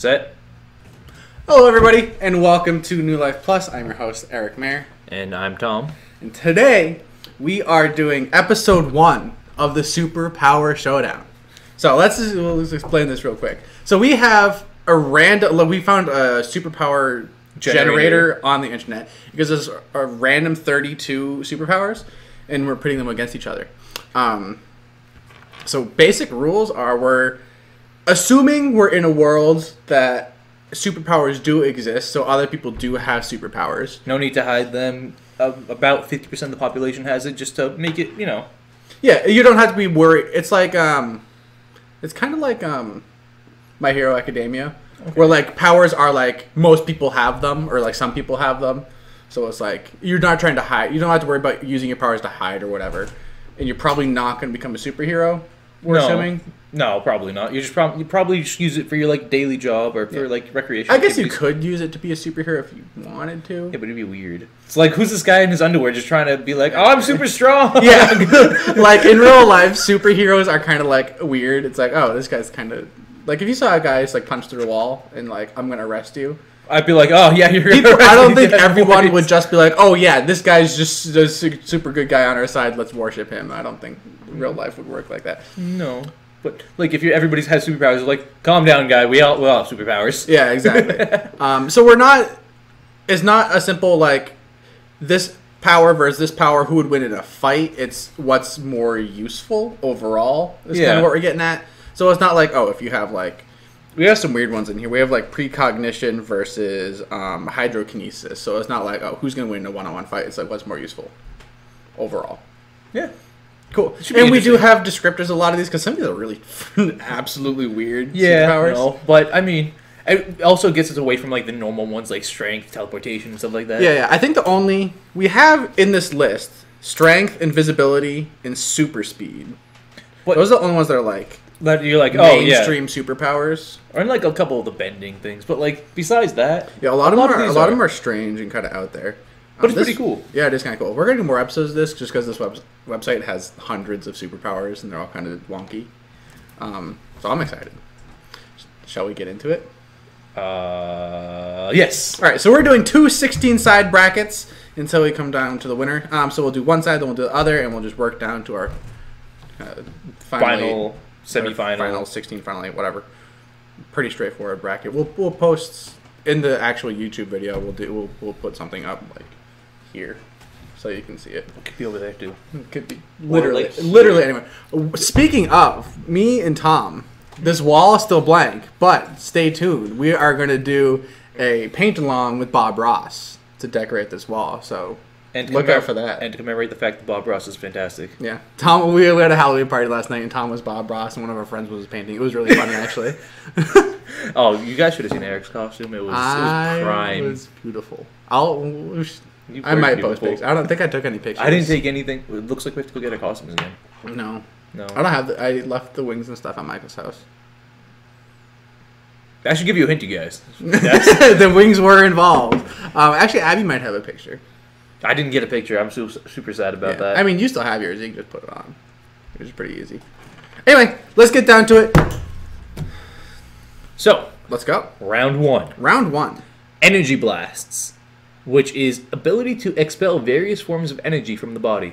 Set. Hello, everybody, and welcome to New Life Plus. I'm your host, Erik Mayer, And I'm Tom. and today we are doing episode one of the Superpower Showdown. So let's just, let's explain this real quick. So we have a random. We found a superpower generator, Generator. on the internet because there's a random 32 superpowers, and we're putting them against each other. Um, so basic rules are we're assuming we're in a world that superpowers do exist, so other people do have superpowers. No need to hide them. Uh, about 50% of the population has it just to make it, you know. Yeah, you don't have to be worried. It's like um, it's kind of like um, My Hero Academia, where like powers are like most people have them, or like some people have them. So it's like you're not trying to hide. You don't have to worry about using your powers to hide or whatever. And you're probably not going to become a superhero. We're no, assuming. No, probably not. You just probably you probably just use it for your like daily job or for Yeah. like recreation. I guess you could use it to be a superhero if you wanted to. Yeah, but it'd be weird. It's like who's this guy in his underwear just trying to be like, oh, I'm super strong. yeah, like in real life, superheroes are kind of like weird. It's like, oh, this guy's kind of like if you saw a guy just like punch through a wall and like I'm gonna arrest you. I'd be like, oh yeah, you're. People, I don't think everyone boys. would just be like, oh yeah, this guy's just a super good guy on our side. Let's worship him. I don't think real life would work like that. No, but like if you everybody's has superpowers, like calm down, guy. We all we all have superpowers. Yeah, exactly. um, so we're not. It's not a simple like this power versus this power. Who would win in a fight? It's what's more useful overall. Is kind of what we're getting at. So it's not like oh, if you have like. We have some weird ones in here. We have like precognition versus um, hydrokinesis. So it's not like oh, who's gonna win in a one-on-one fight? It's like what's more useful overall. Yeah. Cool. And we do have descriptors a lot of these because some of these are really absolutely weird Yeah, superpowers. no, but I mean, it also gets us away from like the normal ones like strength, teleportation, and stuff like that. Yeah, yeah. I think the only we have in this list strength, invisibility, and super speed. But- Those are the only ones that are like that you're like, oh yeah, mainstream superpowers. or like a couple of the bending things. But like besides that, Yeah, a lot of them are a these lot of them are strange and kind of out there. But Um, it's this- pretty cool. Yeah, it is kind of cool. We're gonna do more episodes of this just because this web- website has hundreds of superpowers and they're all kind of wonky. Um, so I'm excited. Shall we get into it? Uh, yes. All right, so we're doing two 16 side brackets until we come down to the winner. Um, so we'll do one side, then we'll do the other, and we'll just work down to our uh, final, Final, semifinal. final 16, final eight, whatever. Pretty straightforward bracket. We'll we'll post in the actual YouTube video. We'll do we'll we'll put something up like here, so you can see it. Could be over there too. It could be literally like, literally anywhere. Speaking of me and Tom, this wall is still blank, but stay tuned. We are going to do a paint along with Bob Ross to decorate this wall. So And Look out for that. And to commemorate the fact that Bob Ross is fantastic. yeah, Tom. We had a Halloween party last night, and Tom was Bob Ross, and one of our friends was painting. It was really fun, actually. Oh, you guys should have seen Erik's costume. It was, it I was prime. was beautiful. I'll. We should- You I might post pictures. I don't think I took any pictures. I didn't take anything. It looks like we have to go get our costumes again. No, No. I don't have. The, I left the wings and stuff at Michael's house. I should give you a hint, you guys. the wings were involved. Um, actually, Abby might have a picture. I didn't get a picture. I'm su- super sad about Yeah. that. I mean, you still have yours. You can just put it on. It was pretty easy. Anyway, let's get down to it. so Let's go. round one: Round one. energy blasts, which is ability to expel various forms of energy from the body.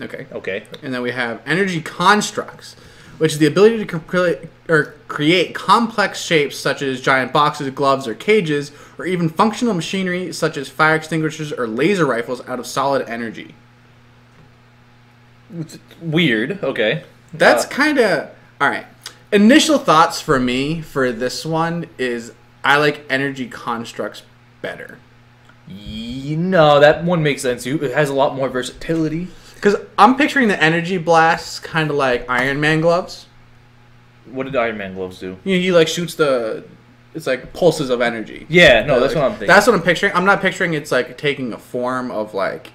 Okay. Okay. And then we have energy constructs, which is the ability to cre- create or create complex shapes such as giant boxes, gloves, or cages, or even functional machinery such as fire extinguishers or laser rifles out of solid energy. Weird. Okay. That's Uh, kind of all right. Initial thoughts for me for this one is I like energy constructs better no, that one makes sense. You- It has a lot more versatility. because I'm picturing the energy blasts kind of like Iron Man gloves. What did Iron Man gloves do? You know, he like shoots the it's like pulses of energy. Yeah, no, that's what I'm thinking. That's what I'm picturing. I'm not picturing it's like taking a form of like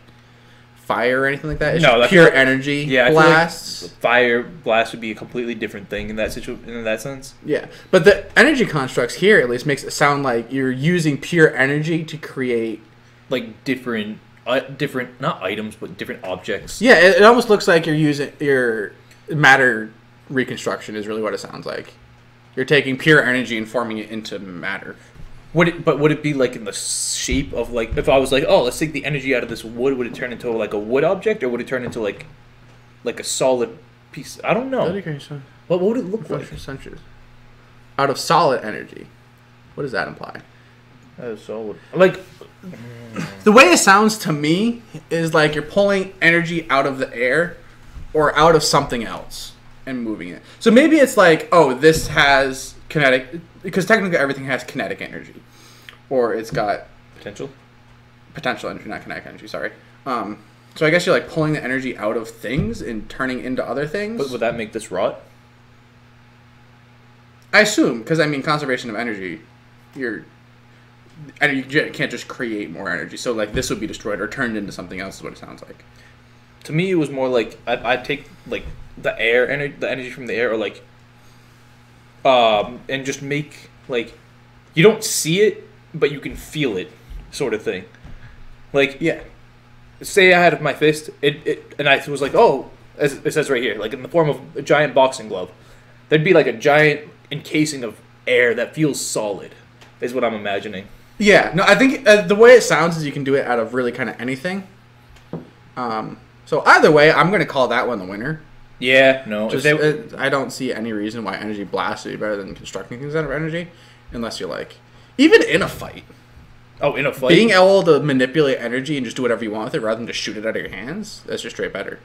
fire or anything like that. It's No, that's pure what- energy yeah, feel like blasts. fire blast would be a completely different thing in that situ- in that sense. Yeah, but the energy constructs here at least makes it sound like you're using pure energy to create. Like different, uh, different not items, but different objects. Yeah, it, it almost looks like you're using your matter reconstruction is really what it sounds like. You're taking pure energy and forming it into matter. Would it, but would it be like in the shape of like if I was like, oh, let's take the energy out of this wood, would it turn into like a wood object, or would it turn into like like a solid piece? I don't know. What, what would it look like? Out of solid energy. What does that imply? Uh, solid. Like The way it sounds to me is like you're pulling energy out of the air or out of something else and moving it. So maybe it's like, oh, this has kinetic because technically everything has kinetic energy, or it's got potential. potential energy, not kinetic energy. Sorry. Um, so I guess you're like pulling the energy out of things and turning into other things. But would that make this rot? I assume because I mean conservation of energy, you're and you can't just create more energy. So like this would be destroyed or turned into something else. Is what it sounds like. To me, it was more like I I take like the air energy, the energy from the air, or like um, and just make like you don't see it, but you can feel it, sort of thing. Like Yeah. say I had my fist, it, it and I was like, oh, as it says right here, like in the form of a giant boxing glove. There'd be like a giant encasing of air that feels solid, is what I'm imagining. Yeah, no, I think uh, the way it sounds is you can do it out of really kind of anything. Um, so either way, I'm going to call that one the winner. Yeah, no. Just, they, uh, I don't see any reason why energy blast would be better than constructing things out of energy, unless you're like, even in a fight, oh, in a fight, being able to manipulate energy and just do whatever you want with it rather than just shoot it out of your hands, that's just straight better.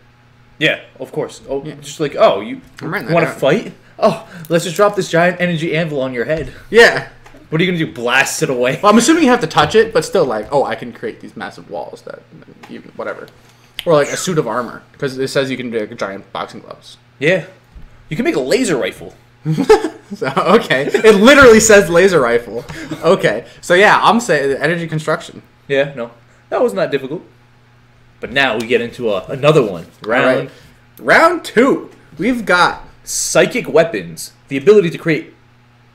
yeah, of course. Oh, Yeah. just like oh, you I'm writing that want to fight? Oh, let's just drop this giant energy anvil on your head. Yeah. What are you gonna do? Blast it away? Well, I'm assuming you have to touch it, but still, like, oh, I can create these massive walls that, even whatever, or like a suit of armor because it says you can do like, giant boxing gloves. Yeah, you can make a laser rifle. So okay, it literally says laser rifle. Okay, so yeah, I'm saying energy construction. Yeah, no, that wasn't that difficult. But now we get into a, another one. Round right, round two. We've got psychic weapons. The ability to create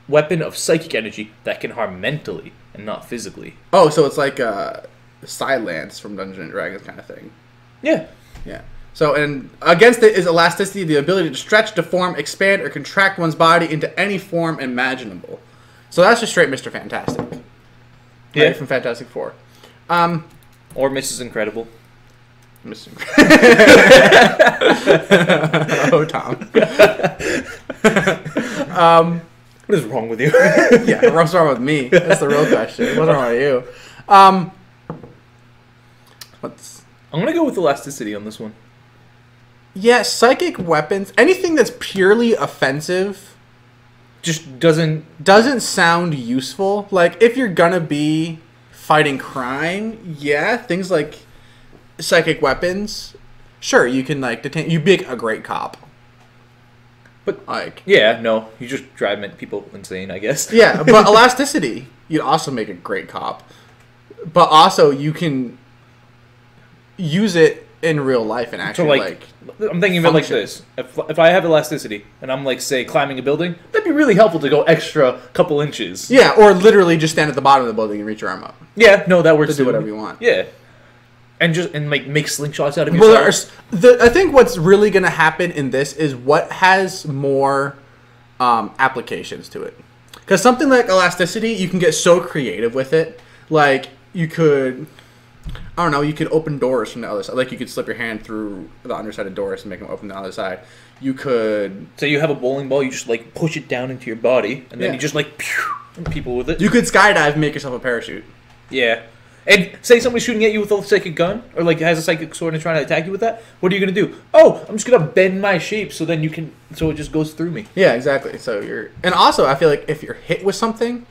weapon of psychic energy that can harm mentally and not physically. oh, so it's like uh, side lance from Dungeons and Dragons kind of thing. Yeah. Yeah. So and against it is elasticity, the ability to stretch, deform, expand, or contract one's body into any form imaginable. So that's just straight Mr. Fantastic. Right, Yeah. from Fantastic Four. Um, Or Mrs. Incredible. Mr. oh, Tom. What is wrong with you? Yeah, what's wrong with me? That's the real question. What's wrong with you? Um, what's I'm gonna go with elasticity on this one. yeah, psychic weapons. Anything that's purely offensive Just doesn't. doesn't sound useful. Like if you're gonna be fighting crime, yeah, things like psychic weapons. Sure, you can like detain. You make a great cop. But- like Yeah, no. You just drive people insane, I guess. Yeah, but elasticity, you'd also make a great cop. But also, you can use it in real life and So actually like, like, I'm thinking of it like this: if, if I have elasticity and I'm like, say, climbing a building, that'd be really helpful to go extra couple inches. yeah, or literally just stand at the bottom of the building and reach your arm up Yeah, no, that works. to do too. whatever you want. Yeah, and just and like make slingshots out of Well, yourself. there's, the, I think what's really going to happen in this is what has more um, applications to it. Because something like elasticity, you can get so creative with it. Like you could, I don't know, you could open doors from the other side. Like you could slip your hand through the underside of doors and make them open the other side. You could, So you have a bowling ball, you just like push it down into your body, and then Yeah. you just like pew, people with it. you could skydive, and make yourself a parachute. Yeah. And say somebody's shooting at you with a psychic gun, or like has a psychic sword and trying to attack you with that. What are you gonna do? Oh, I'm just gonna bend my shape so then you can, so it just goes through me. Yeah, exactly. So you're, and also I feel like if you're hit with something,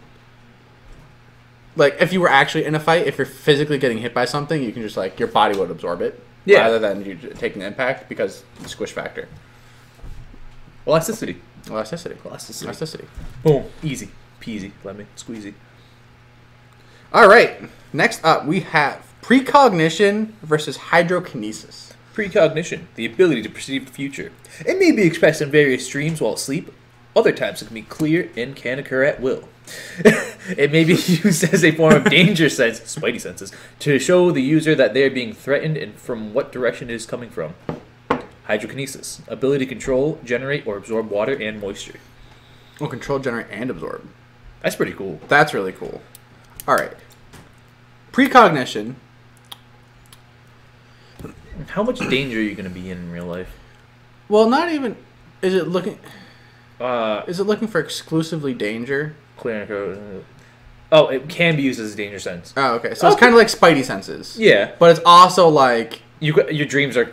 like if you were actually in a fight, if you're physically getting hit by something, you can just like your body would absorb it, Yeah. rather than you taking the impact because the squish factor, Elasticity. elasticity, Elasticity. elasticity. Boom. Easy. Peasy. Lemon. Squeezy. All right, next up we have precognition versus hydrokinesis. Precognition, the ability to perceive the future. It may be expressed in various streams while asleep. Other times it can be clear and can occur at will. it may be used as a form of danger sense, spidey senses, to show the user that they are being threatened and from what direction it is coming from. Hydrokinesis, ability to control, generate, or absorb water and moisture. Oh, control, generate, and absorb. That's pretty cool. That's really cool. All right. Precognition. How much danger are you going to be in in real life? Well, not even. Is it looking? Uh, Is it looking for exclusively danger? Clear and co- Oh, it can be used as a danger sense. Oh, okay. So it's kind of like Spidey senses. Yeah, But it's also like, you your dreams are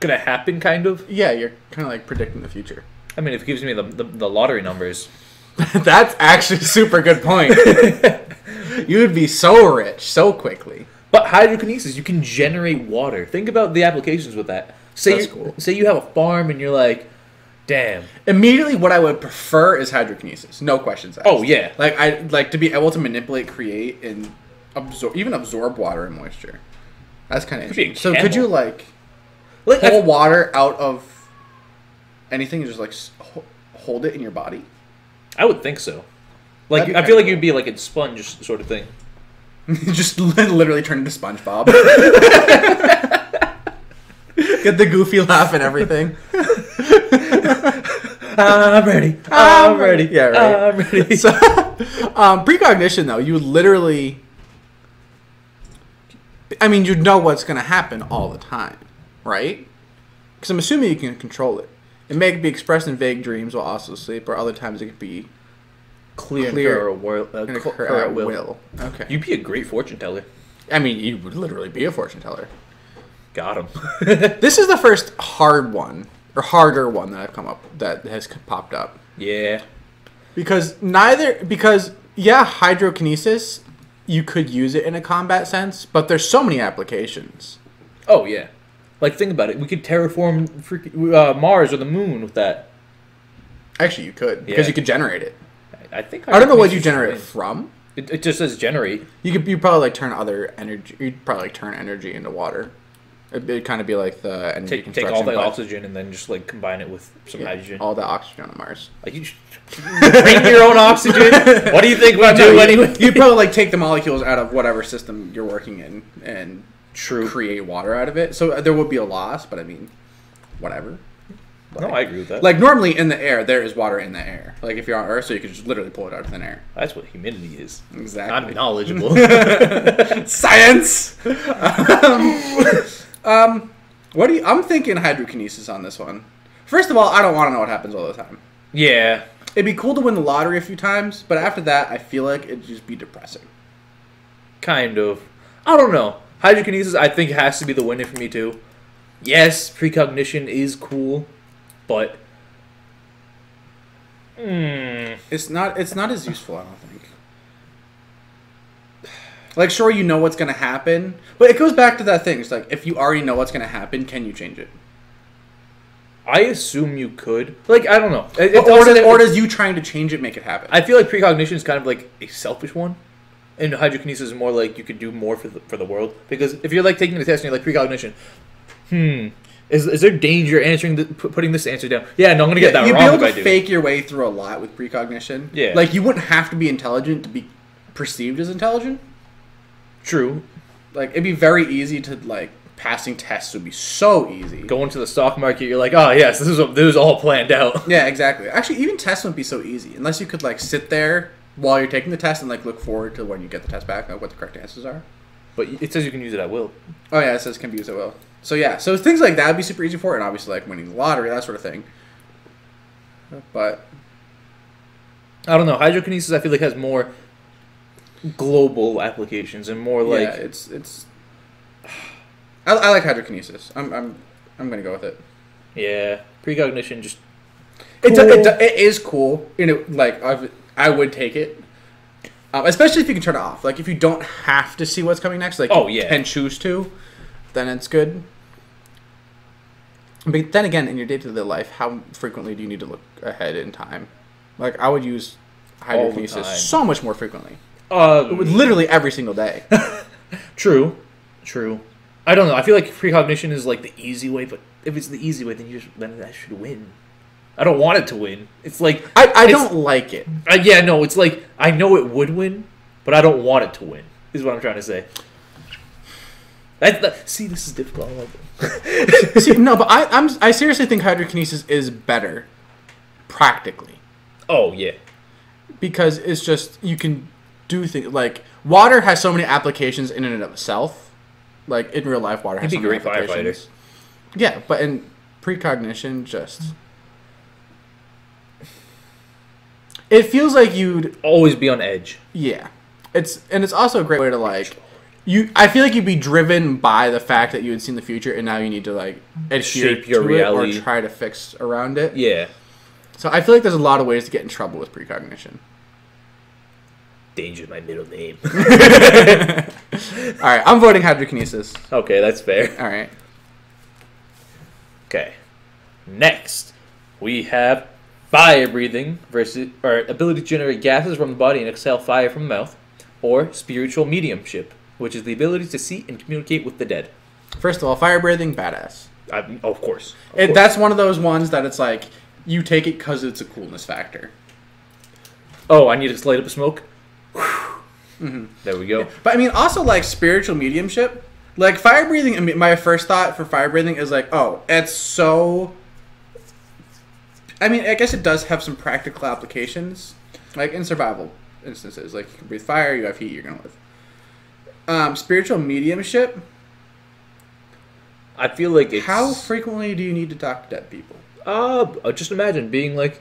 gonna happen, kind of. yeah, you're kind of like predicting the future. I mean, if it gives me the the, the lottery numbers, That's actually a super good point. you would be so rich so quickly. but hydrokinesis, you can generate water. Think about the applications with that. Say That's cool. say you have a farm and you're like, damn. Immediately, what I would prefer is hydrokinesis. No questions asked. Oh yeah, Like I like to be able to manipulate, create, and absorb, even absorb water and moisture. That's kind of Could be a interesting. So could you like like pull I- water out of anything and just like hold it in your body? I would think so. Like I feel like cool. you'd be like a sponge sort of thing. just literally turn into SpongeBob. Get the goofy laugh and everything. I'm ready. I'm ready. Yeah, right. I'm ready. So, um, precognition though, you literally. I mean, you'd know what's going to happen all the time, right? Because I'm assuming you can control it. It may be expressed in vague dreams while also asleep, or other times it could be clear, Clear and clear, uh, a cl- at at will. will. Okay. You'd be a great fortune teller. I mean, you would literally be a fortune teller. Got him. This is the first hard one or harder one that I've come up that has popped up yeah. because neither because yeah, hydrokinesis you could use it in a combat sense, but there's so many applications. Oh yeah. Like think about it. We could terraform freak- uh, Mars or the moon with that. Actually, you could because Yeah. you could generate it. I I think. I don't know what you generate it from. It, it just says generate. You could you probably like turn other energy. You'd probably like turn energy into water. It'd, it'd kind of be like the energy Take take all construction, the but- oxygen and then just like combine it with some yeah, hydrogen. all the oxygen on Mars. Like you just bring your own oxygen. What do you think we No, do you- anyway? You'd probably like take the molecules out of whatever system you're working in and True. create water out of it. So uh, there would be a loss, but I mean, whatever. No, I agree with that. Like normally in the air, there is water in the air. Like if you're on Earth, so you could just literally pull it out of thin air. That's what humidity is. Exactly. I'm knowledgeable. Science. um, um, what do you? I'm thinking hydrokinesis on this one. First of all, I don't want to know what happens all the time. yeah. It'd be cool to win the lottery a few times, but after that, I feel like it'd just be depressing. Kind of. I don't know. Hydrokinesis, I think, has to be the winner for me too. Yes, precognition is cool, but. Mm, It's not. It's not as useful. I don't think. Like, sure, you know what's gonna happen, but it goes back to that thing. It's like if you already know what's gonna happen, can you change it? I assume you could. Like, I don't know. It, it or, does, or does you trying to change it make it happen? I feel like precognition is kind of like a selfish one, and hydrokinesis is more like you could do more for the, for the world. Because if you're like taking the test and you're like precognition, hmm, is, is there danger answering the, putting this answer down? Yeah, no, I'm gonna get that you'd wrong be able to fake your way through a lot with precognition. Yeah. like you wouldn't have to be intelligent to be perceived as intelligent. True. Like it'd be very easy to like passing tests would be so easy. Going to the stock market, you're like, oh yes, this is this is all planned out. Yeah, exactly. Actually, even tests wouldn't be so easy unless you could like sit there while you're taking the test and like look forward to when you get the test back, like what the correct answers are. But it says you can use it at will. Oh yeah, it says can be used at will. So yeah, so things like that would be super easy for it, and obviously like winning the lottery, that sort of thing. But I don't know. Hydrokinesis, I feel like has more global applications and more like yeah, it's it's. I, I like hydrokinesis. I'm I'm I'm gonna go with it. yeah, precognition. Just Cool. it, it is cool. You know, like I've, I would take it, um, especially if you can turn it off. Like if you don't have to see what's coming next, like Oh, yeah. and choose to, then it's good. But then again, in your day to day life, how frequently do you need to look ahead in time? Like I would use hydrokinesis so much more frequently, uh, literally every single day. True, true. I don't know. I feel like precognition is like the easy way, but if it's the easy way, then you just then that should win. I don't want it to win. It's like I, I It's- don't like it. uh, yeah, no. It's like I know it would win, but I don't want it to win. Is what I'm trying to say. That, that, see, this is difficult. I it. See, no, but I I'm I seriously think hydrokinesis is better, practically. Oh yeah, because it's just you can do things like water has so many applications in and of itself. Like in real life, water has He'd be so many a great firefighter. Yeah, but in precognition, just it feels like you'd Always be on edge. yeah. It's and it's also a great way to like you. I feel like you'd be driven by the fact that you had seen the future, and now you need to like adhere Shape your to reality. it or try to fix around it. Yeah. So I feel like there's a lot of ways to get in trouble with precognition. Danger's my middle name. All right, I'm voting hydrokinesis. okay, that's fair. All right. Okay. Next, we have fire breathing versus or ability to generate gases from the body and exhale fire from the mouth, or spiritual mediumship, which is the ability to see and communicate with the dead. First of all, fire breathing, badass. I, of course. Of It, course. that's one of those ones that it's like you take it because it's a coolness factor. Oh, I need to light up a smoke. There we go. But I mean, also like spiritual mediumship, like fire breathing. I mean, my first thought for fire breathing is like, oh, it's so. I mean, I guess it does have some practical applications, like in survival instances. Like you can breathe fire, you have heat, you're gonna live. Um, spiritual mediumship. I feel like it's How frequently do you need to talk to dead people? Uh, just imagine being like,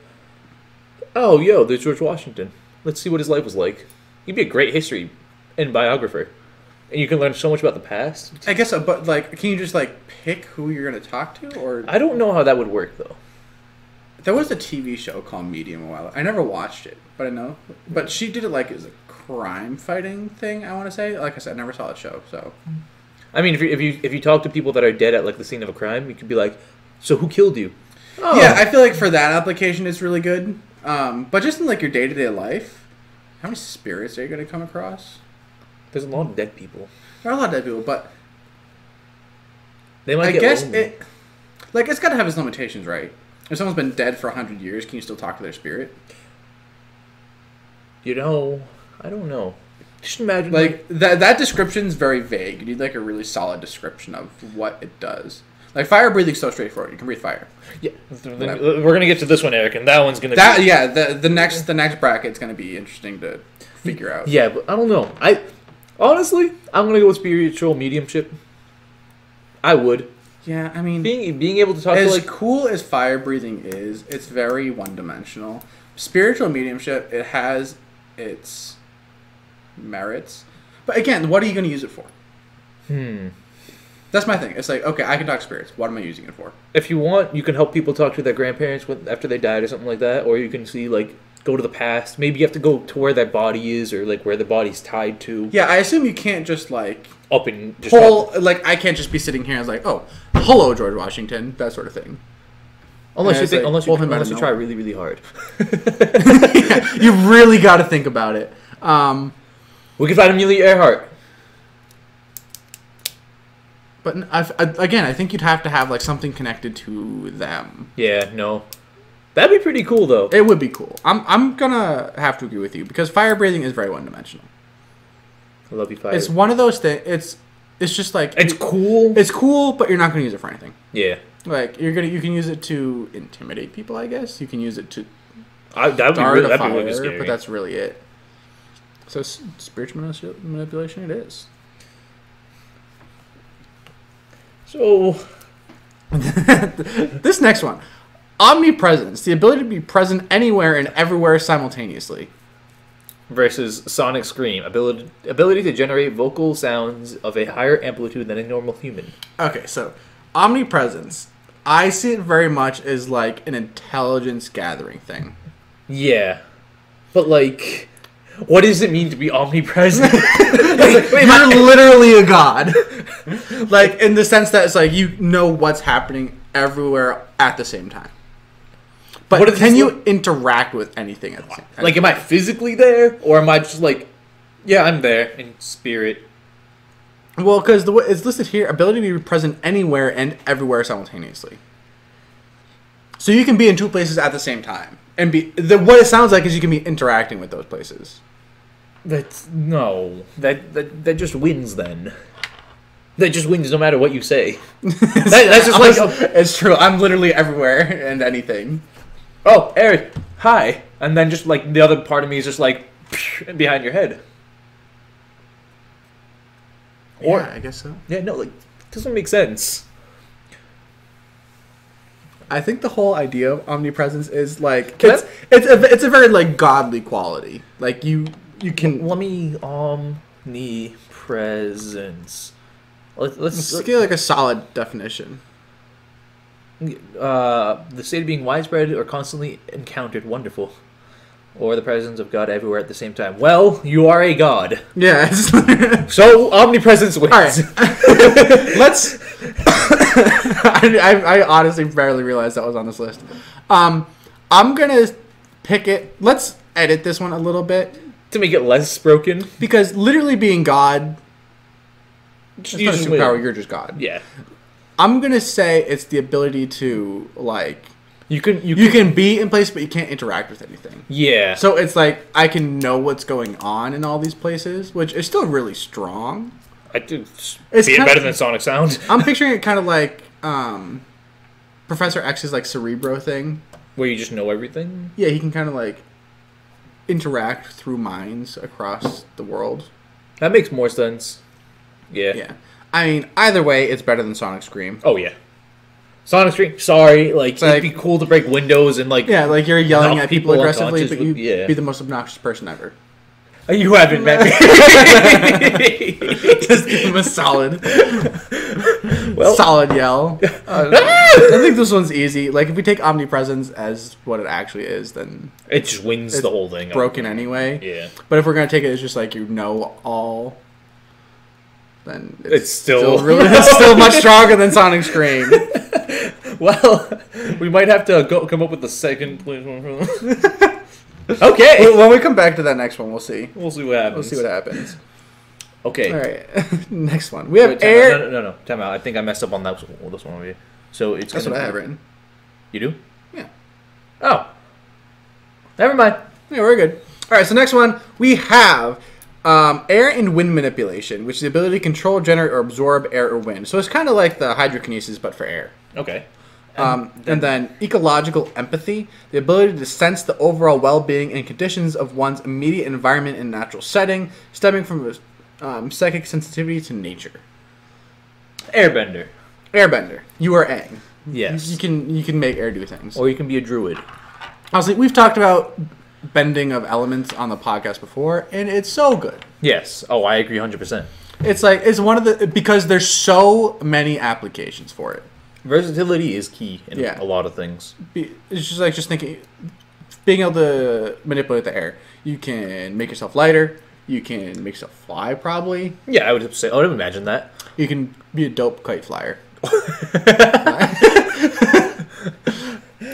oh, yo, there's George Washington. Let's see what his life was like. You'd be a great history and biographer, and you can learn so much about the past. I guess, but like, can you just like pick who you're gonna talk to, or I don't know how that would work though. There was a TV show called Medium a while. I never watched it, but I know. But she did it like as a crime fighting thing. I want to say. Like I said, I never saw the show, so I mean, if you if you if you talk to people that are dead at like the scene of a crime, you could be like, so who killed you? Oh, yeah. I feel like for that application, it's really good. Um, but just in like your day to day life, how many spirits are you gonna come across? there's a lot of dead people. There are a lot of dead people, but They might I get guess lonely. it, like, it's got to have its limitations, right? If someone's been dead for hundred years, can you still talk to their spirit? You know, I don't know. Just imagine Like that that description's very vague. You need like a really solid description of what it does. Like fire breathing's so straightforward. You can breathe fire. yeah, we're gonna get to this one, Erik, and that one's gonna That be, yeah, the the next the next bracket's gonna be interesting to figure out. Yeah, but I don't know. I honestly, I'm gonna go with spiritual mediumship. I would Yeah, I mean, being being able to talk to as like cool as fire breathing is, it's very one dimensional. Spiritual mediumship, it has its merits, but again, what are you gonna use it for? hmm. That's my thing. It's like okay, I can talk spirits. What am I using it for? If you want, you can help people talk to their grandparents when, after they died or something like that, or you can see like go to the past. Maybe you have to go to where that body is or like where the body's tied to. Yeah, I assume you can't just like Up and just pull like I can't just be sitting here and like, oh, hello, George Washington, that sort of thing. unless Yeah, you think, like, unless you out unless you try really really hard. you really got to think about it. Um, we can find Amelia Earhart. But I, I, again, I think you'd have to have like something connected to them. Yeah, no, that'd be pretty cool though. It would be cool. I'm I'm gonna have to agree with you because fire breathing is very one dimensional. I love you, fire. It's one of those things. It's it's just like it's cool. it's cool, but you're not gonna use it for anything. yeah, Like you're gonna you can use it to intimidate people. I guess you can use it to I, that would be really, a that'd be fire, really scary. but that's really it. So spiritual manipulation, it is. So this next one, omnipresence, the ability to be present anywhere and everywhere simultaneously. versus Sonic Scream, ability ability to generate vocal sounds of a higher amplitude than a normal human. Okay, so omnipresence, I see it very much as like an intelligence gathering thing. Yeah, but like, what does it mean to be omnipresent? You're literally a god. like in the sense that it's like you know what's happening everywhere at the same time. But What can you like- interact with anything at the same time? like, am I physically there, or am I just like, yeah, I'm there in spirit? well, because the way it's listed here, ability to be present anywhere and everywhere simultaneously. So you can be in two places at the same time, and be the what it sounds like is you can be interacting with those places. That's no, that that that just wins then. That just wins no matter what you say. That, that's just like, it's true. I'm literally everywhere and anything. oh, Erik, hi, and then just like the other part of me is just like behind your head. Or yeah, I guess so. yeah, no, like doesn't make sense. I think the whole idea of omnipresence is like Can it's it's a, it's a very like godly quality. Like you you can Let me omnipresence. Let, let's let's get like a solid definition. uh, the state of being widespread or constantly encountered, wonderful, or the presence of God everywhere at the same time. Well, you are a god, Yeah. so omnipresence wins. All right. Let's. I, I, I honestly barely realized that was on this list. Um, I'm gonna pick it. Let's edit this one a little bit to make it less broken. because literally being God, it's not a superpower. You're just God. Yeah, I'm gonna say it's the ability to like you can. You, you can. can be in place, but you can't interact with anything. Yeah. So it's like I can know what's going on in all these places, which is still really strong. I do. It's be it better than Sonic Sound, I'm picturing it kind of like um, Professor X's like Cerebro thing. where you just know everything. Yeah, he can kind of like interact through minds across the world. That makes more sense. Yeah. Yeah. I mean, either way, it's better than Sonic Scream. Oh yeah. Sonic Scream. Sorry, like like- it'd be cool to break windows and like. Yeah, like you're yelling at people aggressively, but you with- yeah. be the most obnoxious person ever. You haven't met me. Just give him a solid, well, solid yell. Uh, I think this one's easy. Like if we take omnipresence as what it actually is, then it just wins it's the whole thing. broken anyway. Yeah. But if we're gonna take it as just like you know all, then it's, It's still- really it's still much stronger than Sonic Scream. Well, we might have to go come up with the second okay. when we come back to that next one, we'll see. We'll see what happens. We'll see what happens. Okay. All right, next one. We have Wait, air. No, no, no, no. Time out. I think I messed up on that one- this one over here. So it's That's gonna what I be- have written. You do? Yeah. Oh. Never mind. Yeah, we're good. All right, so next one we have um, air and wind manipulation, which is the ability to control, generate, or absorb air or wind. So it's kind of like the hydrokinesis, but for air. Okay. Um, and then ecological empathy, the ability to sense the overall well-being and conditions of one's immediate environment and natural setting, stemming from um, psychic sensitivity to nature. Airbender. Airbender, you are Aang. Yes. You can you can make air do things. or you can be a druid. Honestly, we've talked about bending of elements on the podcast before, and it's so good. Yes. Oh, I agree 100%. It's like it's one of the because there's so many applications for it. Versatility is key in Yeah. a lot of things. Be- It's just like just thinking, being able to manipulate the air. You can make yourself lighter. You can make yourself fly. Probably Yeah, I would say. I would imagine that. you can be a dope kite flyer.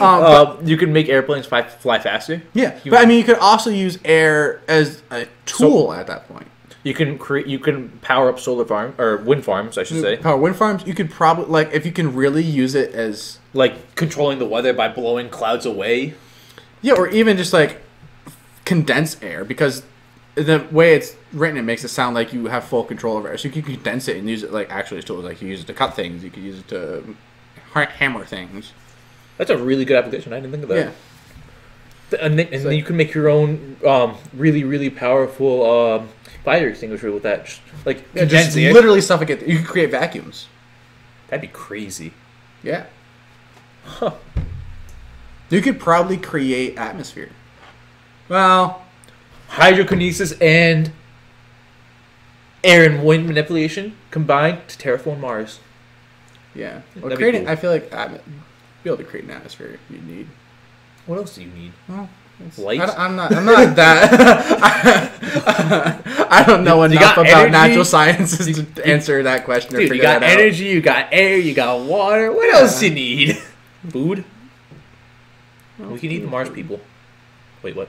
um, Uh, you can make airplanes fly, fly faster. yeah, you- but I mean, you could also use air as a tool at that point. You can create. You can power up solar farm or wind farms, I should mm, say. Power wind farms. You could probably like if you can really use it as Like controlling the weather by blowing clouds away. Yeah, or even just like condense air because the way it's written, it makes it sound like you have full control over it. So you can condense it and use it like actually as tools. Like you use it to cut things, you could use it to hammer things. That's a really good application. I didn't think of that. Yeah, And, then, and So- then you can make your own um, really, really powerful um, fire extinguisher with that. Just, like yeah just condensing it. literally suffocate. You could create vacuums. That'd be crazy. Yeah, Huh. you could probably create atmosphere. Well, Hydrokinesis and air and wind manipulation combined to terraform Mars. yeah. Well, creating. cool. I feel like atmo- be able to create an atmosphere you need. What else do you need? Well, it's- Light? I don't- I'm not. I'm not that. I don't know You enough got about energy? natural sciences You- to answer that question. or Dude, you figure got that out. energy, you got air, you got water. What Yeah. else you need? Food. we can eat the Mars people. Wait, what?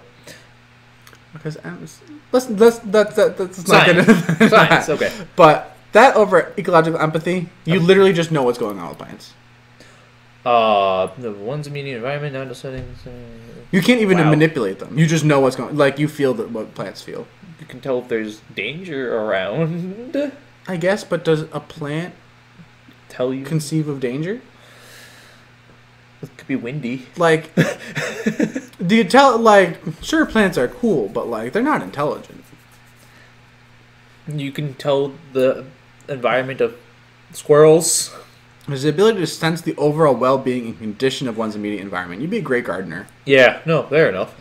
Because atmos- let's let's that's that, that's not Science. good. Science. Okay. But that over ecological empathy, you literally just know what's going on with plants. Uh, the one's immediate environment, natural settings. Uh, You can't even Wow. manipulate them. You just know what's going. Like you feel that what plants feel. you can tell if there's danger around. I guess, but does a plant Tell you. conceive of danger? it could be windy. Like, do do you tell like sure plants are cool, but like they're not intelligent. You can tell the environment of squirrels. There's the ability to sense the overall well-being and condition of one's immediate environment. You'd be a great gardener. Yeah, no, fair enough.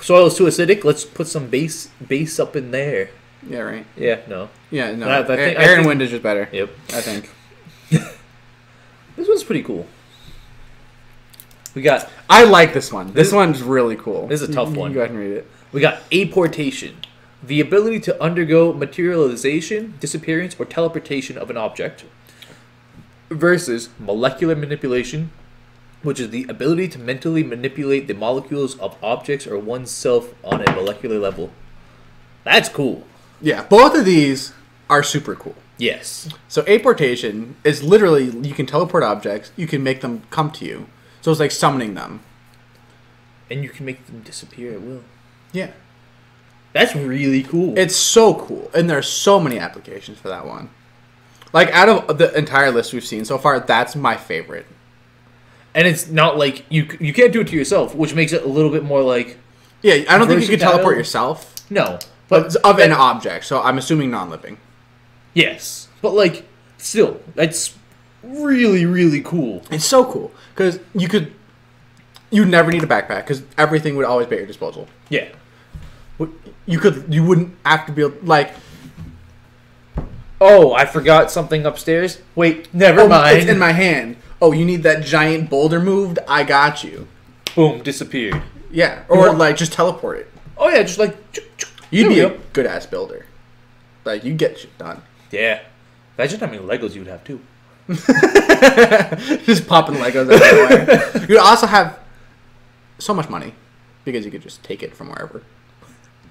Soil is too acidic. Let's put some base base up in there. Yeah, right. Yeah, no. Yeah, no. I- I think- I Air and think- wind is just better. Yep. I think. This one's pretty cool. We got I like this one. This This- one's really cool. this is a tough one. Go ahead and read it. we got apportation, the ability to undergo materialization, disappearance, or teleportation of an object, versus molecular manipulation, which is the ability to mentally manipulate the molecules of objects or oneself on a molecular level. That's cool. Yeah, both of these are super cool. Yes. So apportation is literally you can teleport objects, you can make them come to you. So it's like summoning them. And you can make them disappear at will. Yeah. That's really cool. It's so cool, and there are so many applications for that one. Like out of the entire list we've seen so far, that's my favorite. and it's not like you you can't do it to yourself, which makes it a little bit more like Yeah, I don't think you can teleport yourself, no, but but of an object. So I'm assuming non-living. yes, but like still, that's really really cool. It's so cool because you could, you'd never need a backpack because everything would always be at your disposal. Yeah, You could, you wouldn't have to be like. Oh, I forgot something upstairs. Wait, never Oh, mind. it's in my hand. Oh, you need that giant boulder moved? I got you. Boom, disappeared. Yeah, or What? like just teleport it. Oh yeah, just like. You'd be we a good ass builder. Like you get shit done. yeah. Imagine how many Legos you would have too. just popping Legos everywhere. You'd also have so much money because you could just take it from wherever.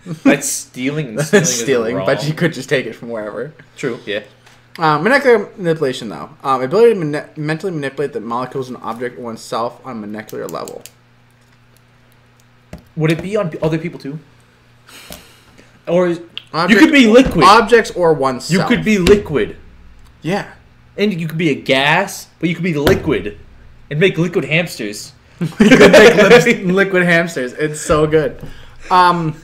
That's stealing and stealing. Stealing, but you could just take it from wherever. true. Yeah. Um, molecular manipulation, though, um, ability to mani- mentally manipulate the molecules of an object or oneself on a molecular level. Would it be on p- other people too? Or is, you could be liquid. Objects or oneself. you could be liquid. yeah. And you could be a gas, but you could be liquid and make liquid hamsters. you could make lips- liquid hamsters. It's so good. Um,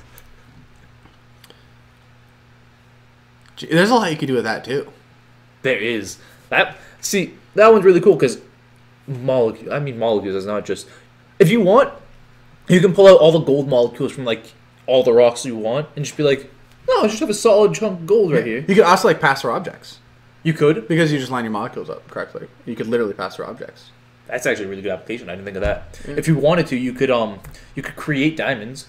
there's a lot you could do with that too. There is that. See, that one's really cool because molecule. I mean, molecules is not just. If you want, you can pull out all the gold molecules from like all the rocks you want, and just be like, no, I just have a solid chunk of gold right here. You could also like pass through objects You could. because you just line your molecules up correctly. You could literally pass through objects. That's actually a really good application. I didn't think of that. If you wanted to, you could um, you could create diamonds.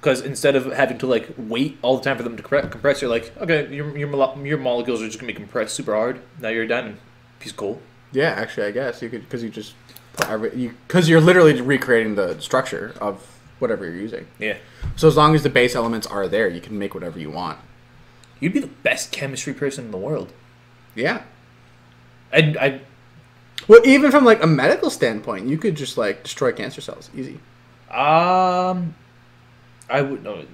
Because instead of having to like wait all the time for them to compress, you're like, okay, your your, your molecules are just gonna be compressed super hard. Now you're a diamond piece of gold. Yeah, actually, I guess you could because you just put you because you're literally recreating the structure of whatever you're using. Yeah, So as long as the base elements are there, you can make whatever you want. you'd be the best chemistry person in the world. Yeah. And I Well, even from like a medical standpoint, you could just like destroy cancer cells easy. Um, I would no.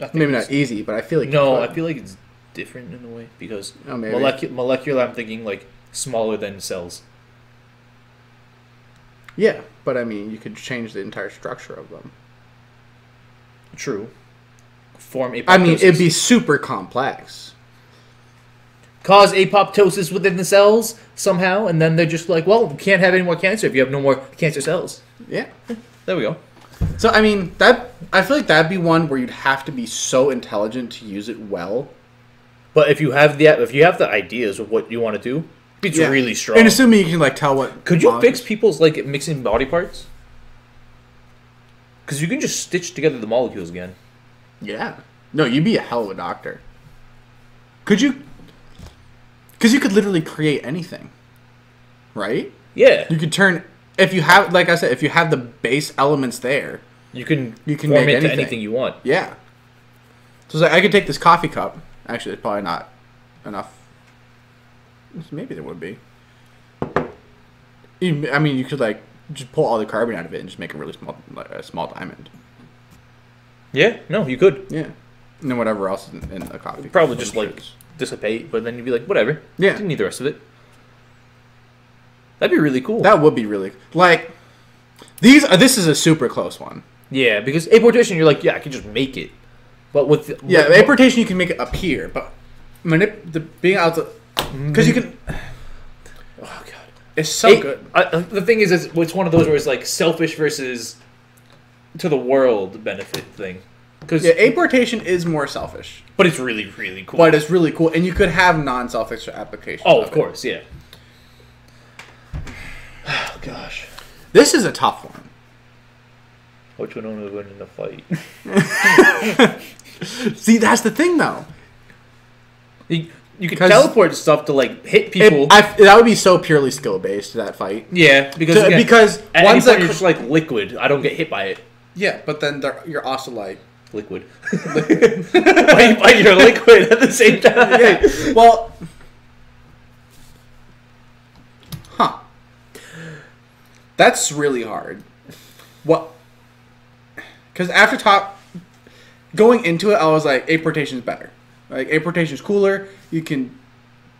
I think Maybe not easy, but I feel like No. I feel like it's different in a way because Oh, maybe. molecu- molecular. I'm thinking like smaller than cells. Yeah, but I mean, you could change the entire structure of them. True. Form apoptosis. I mean, it'd be super complex. cause apoptosis within the cells somehow, and then they're just like, well, we can't have any more cancer if you have no more cancer cells. Yeah. There we go. So I mean, that I feel like that'd be one where you'd have to be so intelligent to use it well. But if you have the if you have the ideas of what you want to do, it's Yeah. really strong. And assuming you can like tell what. Could you fix people's like mixing body parts? Because you can just stitch together the molecules again. Yeah. No, you'd be a hell of a doctor. Could you? Because you could literally create anything, right? Yeah, You could turn if you have, like I said, if you have the base elements there. you can You can make anything. anything you want. Yeah. So it's like I could take this coffee cup. Actually, it's probably not enough. Maybe there would be. I mean, you could like just pull all the carbon out of it and just make a really small, like a small diamond. Yeah, no, you could Yeah. And then whatever else is in, in the coffee. probably just like dissipate, but then you'd be like, whatever. Yeah. didn't need the rest of it. That'd be really cool. That would be really like these. Are, this is a super close one. Yeah, because apportation, you're like, yeah, I can just make it. But with Yeah, with- apportation you can make it appear, but manip the being out because you can. oh god, It's so A- good. uh, the thing is, is, it's one of those where it's like selfish versus to the world benefit thing. Because, Yeah, apportation is more selfish, but it's really, really cool. but it's really cool, and you could have non-selfish applications. oh, of of it. course, yeah. Oh gosh, This is a tough one. which one would win in the fight? See, that's the thing, though. you, you can 'Cause- teleport stuff to like hit It- people. I, that would be so purely skill based that fight. yeah, because To- again, because at ones any point that you're cr- just like liquid. I don't get hit by it. yeah, but then they're, you're also like Liquid. Why you fight your liquid at the same time? yeah. Well, huh? That's really hard. What? Because after top, going into it, I was like, apportation is better. Like apportation is cooler. You can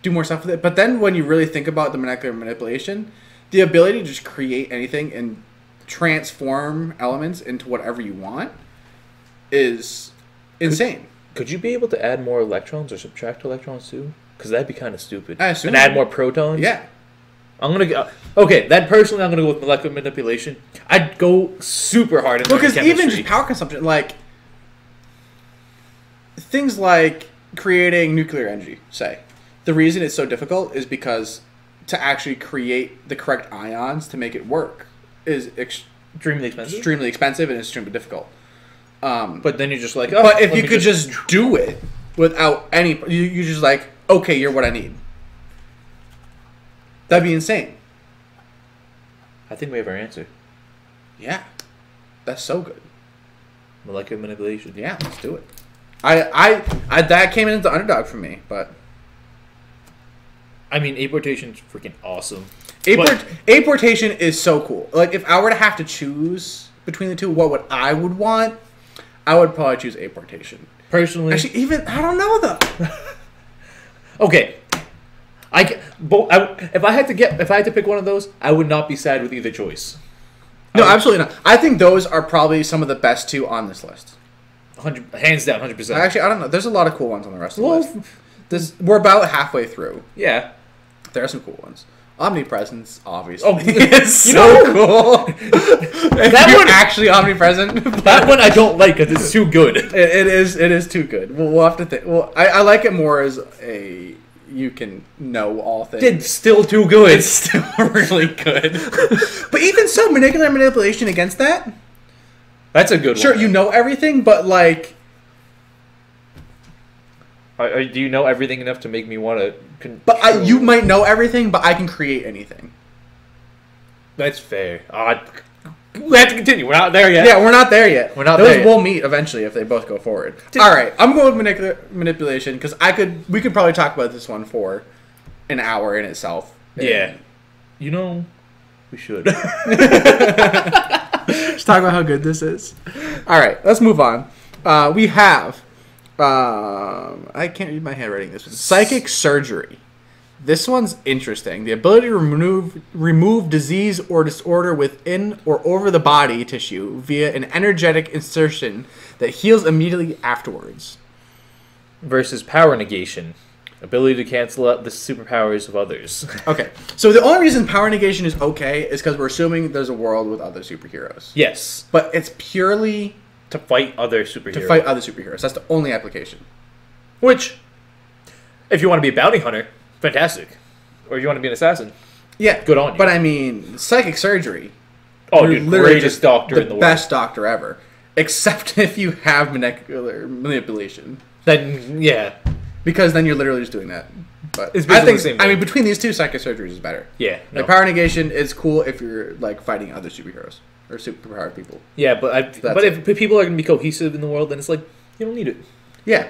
do more stuff with it. But then when you really think about the molecular manipulation, the ability to just create anything and transform elements into whatever you want is insane. Could you be able to add more electrons or subtract electrons too? Because that'd be kind of stupid. I assume and add more protons. Yeah. I'm gonna go. Okay, that personally, I'm gonna go with molecular manipulation. I'd go super hard in because learning even just power consumption like things like creating nuclear energy say the reason it's so difficult is because to actually create the correct ions to make it work is ex- extremely expensive. extremely expensive and extremely difficult um, but, then you're just like, oh, but if you could just, do it without any you, you're just like okay you're what i need that'd be insane I think we have our answer. yeah that's so good Molecular manipulation. Yeah, let's do it. I, I, I that came in as the underdog for me, but I mean, apportation's freaking awesome. apport, But- apportation is so cool. Like if I were to have to choose between the two, what would I would want? I would probably choose apportation. Personally, Actually, even I don't know though. okay. I, I if I had to get if I had to pick one of those, I would not be sad with either choice. No, absolutely not. I think those are probably some of the best two on this list. Hundred hands down, hundred percent. Actually, I don't know. There's a lot of cool ones on the rest of the Well, list. This we're about halfway through. yeah. There are some cool ones. Omnipresence, obviously. Oh, it's so cool. That you're one- actually omnipresent. That one I don't like because it's too good. It, it is. It is too good. We'll, we'll have to think. Well, I, I like it more as a you can know all things. Did still too good. It's still really good. but even so, molecular manipulation against that. That's a good Sure, one. you know everything, but like, do you know everything enough to make me want to? but I, you might know everything, but I can create anything. That's fair. Uh, we have to continue. We're not there yet. Yeah, we're not there yet. We're not Those there yet. will meet eventually if they both go forward. Did- All right, I'm going with manipula- manipulation because I could. We could probably talk about this one for an hour in itself. Yeah. You know, we should. Let's talk about how good this is. All right, let's move on. Uh, we have. Um, I can't read my handwriting. This one. Psychic surgery. This one's interesting. The ability to remove remove disease or disorder within or over the body tissue via an energetic insertion that heals immediately afterwards. Versus power negation, ability to cancel out the superpowers of others. Okay, so the only reason power negation is okay is because we're assuming there's a world with other superheroes, yes, but it's purely to fight other superheroes. to fight other superheroes. That's the only application. Which, if you want to be a bounty hunter, fantastic. Or you want to be an assassin, Yeah, Good on you. But I mean, psychic surgery. oh, you're dude, greatest just doctor the in the world. best doctor ever, except if you have molecular manipulation, Then yeah, because then you're literally just doing that. But It's I think the same I mean between these two, psychic surgeries is better. yeah, no. Like power negation is cool if you're like fighting other superheroes or superpowered people. yeah, but I, but if people are going to be cohesive in the world, then it's like you don't need it. Yeah.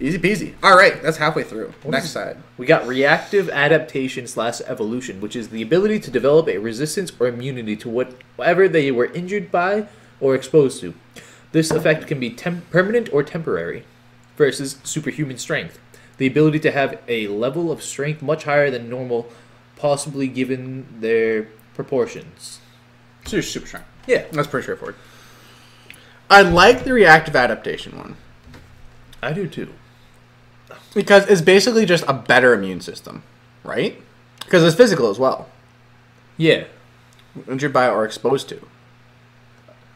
Easy peasy. All right, that's halfway through. Next is- side. We got reactive adaptation slash evolution, which is the ability to develop a resistance or immunity to whatever they were injured by or exposed to. This effect can be temp- permanent or temporary. Versus superhuman strength, the ability to have a level of strength much higher than normal, possibly given their proportions. So you're super strong. Yeah, That's pretty straightforward. I like the reactive adaptation one I do too. Because it's basically just a better immune system, right? Because it's physical as well. Yeah, What you're bio or exposed to.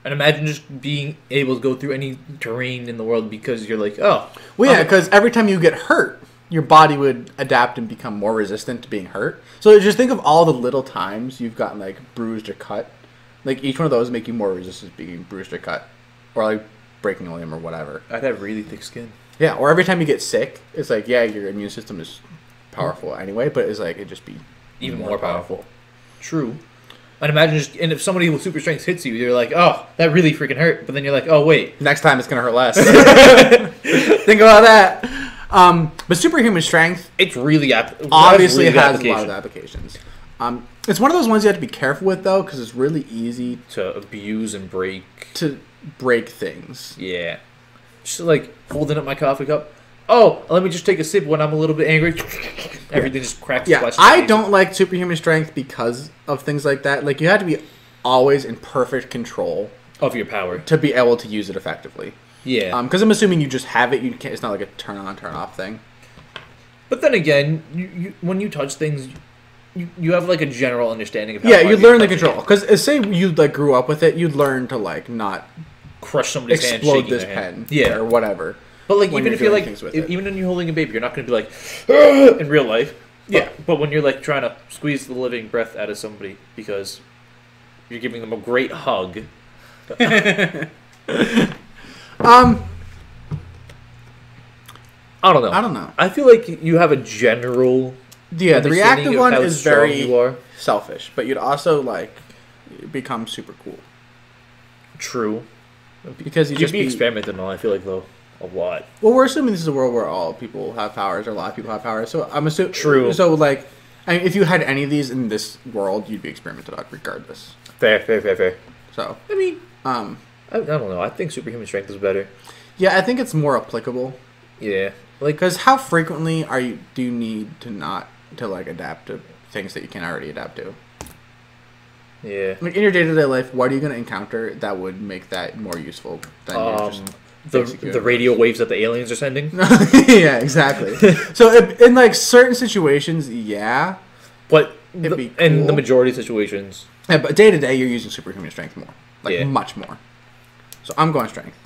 and imagine just being able to go through any terrain in the world because you're like, oh, Well, yeah, because every time you get hurt, your body would adapt and become more resistant to being hurt. So just think of all the little times you've gotten like bruised or cut. Like each one of those make you more resistant to being bruised or cut, or like breaking a limb or whatever. I'd have really thick skin. Yeah, or every time you get sick, it's like yeah, your immune system is powerful anyway, but it's like it just be even more powerful. True. And imagine just, and if somebody with super strength hits you, you're like, oh, that really freaking hurt. But then you're like, oh, wait. Next time it's gonna hurt less. think about that. Um, but superhuman strength It's really, app- obviously really has a lot of applications. Um, it's one of those ones you have to be careful with though, because it's really easy to abuse and break. to break things. Yeah. Just like holding up my coffee cup. Oh, let me just take a sip when I'm a little bit angry. Everything just cracks. Yeah, I don't like superhuman strength because of things like that. Like you have to be always in perfect control of your power. to be able to use it effectively. Yeah. Um, because I'm assuming you just have it. You can't. It's not like a turn on, turn off thing. but then again, you, you when you touch things, you, you have like a general understanding of how Yeah, you learn the control. Because say you like grew up with it, you'd learn to like not Crush somebody's hand, explode shaking this hand. pen, Yeah. or whatever. But like even if you're like if, even when you're holding a baby, you're not going to be like "Ugh," in real life. Yeah. But, but when you're like trying to squeeze the living breath out of somebody because you're giving them a great hug. Um, I don't know. I don't know. I feel like you have a general Yeah, the reactive one is very are. selfish, but you'd also like become super cool true. Because you You'd just be be, experimenting on. I feel like though a lot. Well, we're assuming this is a world where all people have powers, or a lot of people have powers. So I'm assuming True. So like, I mean, if you had any of these in this world, you'd be experimented on regardless. Fair, fair, fair, fair. So, I mean, um, I, I don't know. I think superhuman strength is better. yeah, I think it's more applicable Yeah, like because how frequently are you do you need to not to like adapt to things that you can already adapt to? Yeah. Like in your day to day life, what are you going to encounter that would make that more useful than Um, just the the radio waves that the aliens are sending. yeah, exactly. so if, in like certain situations, yeah, But the- be in the majority of situations, Yeah, but day to day, you're using superhuman strength more, like Yeah. much more. So I'm going strength.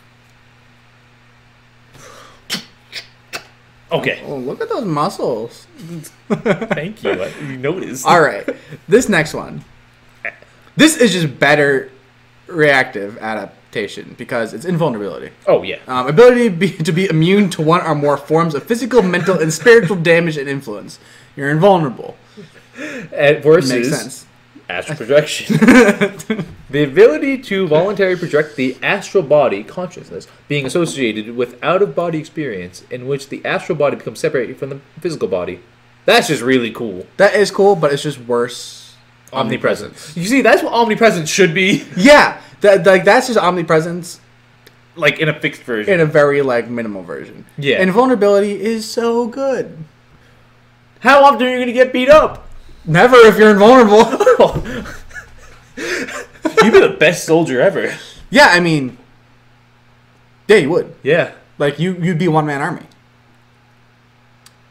okay. Oh, look at those muscles! Thank you. I, you noticed. All right, this next one. This is just better reactive adaptation because it's invulnerability. Oh yeah. Um, ability to be, to be immune to one or more forms of physical, mental, and spiritual damage and influence. You're invulnerable. And versus Makes sense. astral projection. the ability to voluntarily project the astral body consciousness being associated with out of body experience in which the astral body becomes separated from the physical body. That's just really cool. That is cool, but it's just worse. Omnipresence. You see, that's what omnipresence should be. Yeah, that like that's just omnipresence Like in a fixed version. in a very like minimal version. Yeah. And vulnerability is so good. How often are you going to get beat up? Never if you're invulnerable. You'd be the best soldier ever. yeah, I mean, yeah, you would. Yeah. Like you, you'd be one man army.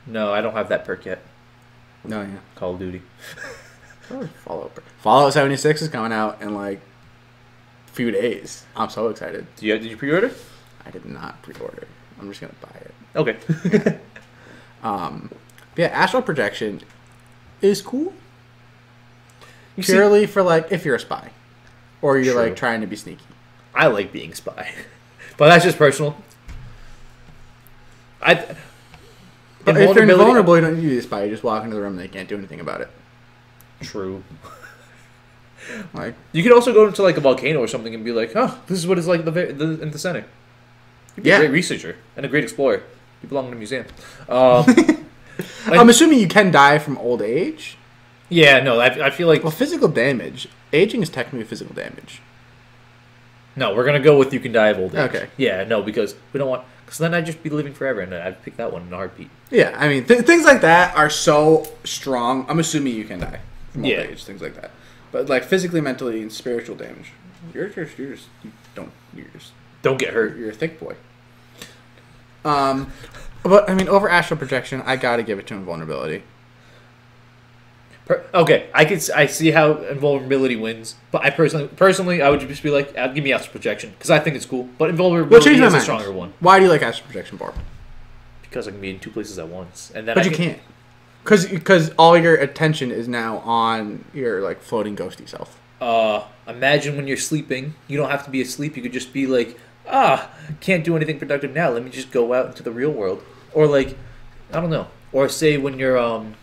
No, I don't have that perk yet. No, yeah. Call of Duty. Fallout. Fallout 76 is coming out in like a few days. I'm so excited. Do you, did you pre-order? I did not pre-order. I'm just gonna buy it. Okay. Um, yeah, astral projection is cool. You see, Purely for like if you're a spy, or you're True. like trying to be sneaky. I like being spy, but that's just personal. I. But if you're invulnerability- invulnerable, you don't need to be a spy. You just walk into the room and they can't do anything about it. True. Like, You could also go into like a volcano or something and be like, "Oh, this is what it's like in the, the in the center." You'd be Yeah. a great researcher and a great explorer. You belong in a museum. Um, Like- I'm assuming you can die from old age. yeah, no, I, I feel like Well, physical damage. Aging is technically physical damage. no. We're gonna go with you can die of old age. Okay. Yeah, no, because we don't want. Because then I'd just be living forever, and I'd pick that one in a heartbeat. Yeah, I mean, th- things like that are so strong. I'm assuming you can die from old Yeah. age, things like that. But like physically, mentally, and spiritual damage. You're just, you're just, you don't, you're just, Don't get hurt. you're a thick boy. Um, but I mean, over astral projection, I gotta give it to invulnerability. Per- okay, I could s- I see how invulnerability wins, but I personally personally I would just be like, uh, give me astral projection because I think it's cool. But Well, invulnerability change my is a stronger one Why do you like astral projection for? because I can be in two places at once, and then But I you can, can't, because because all your attention is now on your like floating ghosty self. Uh, imagine when you're sleeping, you don't have to be asleep. You could just be like, ah, can't do anything productive now. Let me just go out into the real world, or like, I don't know, or say when you're um,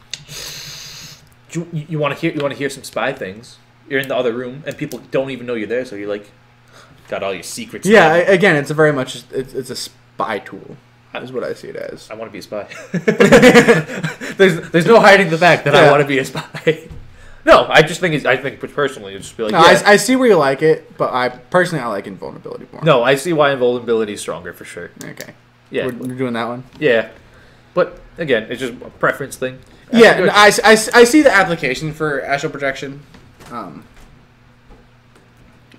you, you want to hear you want to hear some spy things. You're in the other room and people don't even know you're there, so you're like, got all your secrets. Yeah, down. again, it's a very much it's, it's a spy tool. Is what I see it as. I want to be a spy. there's there's no hiding the fact that I Yeah. want to be a spy. no, I just think it's, I think personally, it's just be like, No, yeah. I, I see where you like it, but I personally I like invulnerability more. no, I see why invulnerability is stronger for sure. Okay. Yeah, We're, we're doing that one. yeah, but again, it's just a preference thing. Yeah, no, I, I, I see the application for astral projection. Um,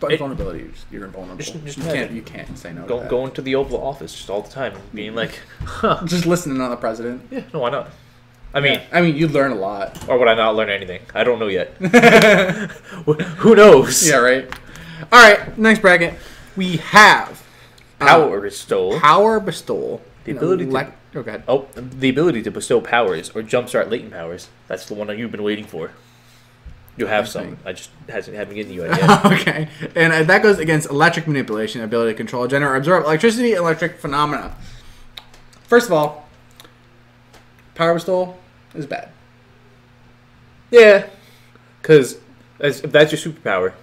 but It- invulnerability, you're invulnerable. Just- just you can't you can't say no. Go, going to the Oval Office just all the time, being like, huh, Just listening on the president. yeah, no, why not? I mean, Yeah. I mean, you learn a lot. or would I not learn anything? I don't know yet. Who knows? Yeah, right. All right, next bracket. We have um, Power stole. power bestowal. The ability to- oh, go ahead. Oh, the ability to bestow powers or jumpstart latent powers. That's the one that you've been waiting for. You have some. I just hasn't haven't given you any yet. okay, and uh, that goes against electric manipulation, ability to control, generate, or absorb electricity, electric phenomena. First of all, power bestowal is bad. yeah, because if that's your superpower,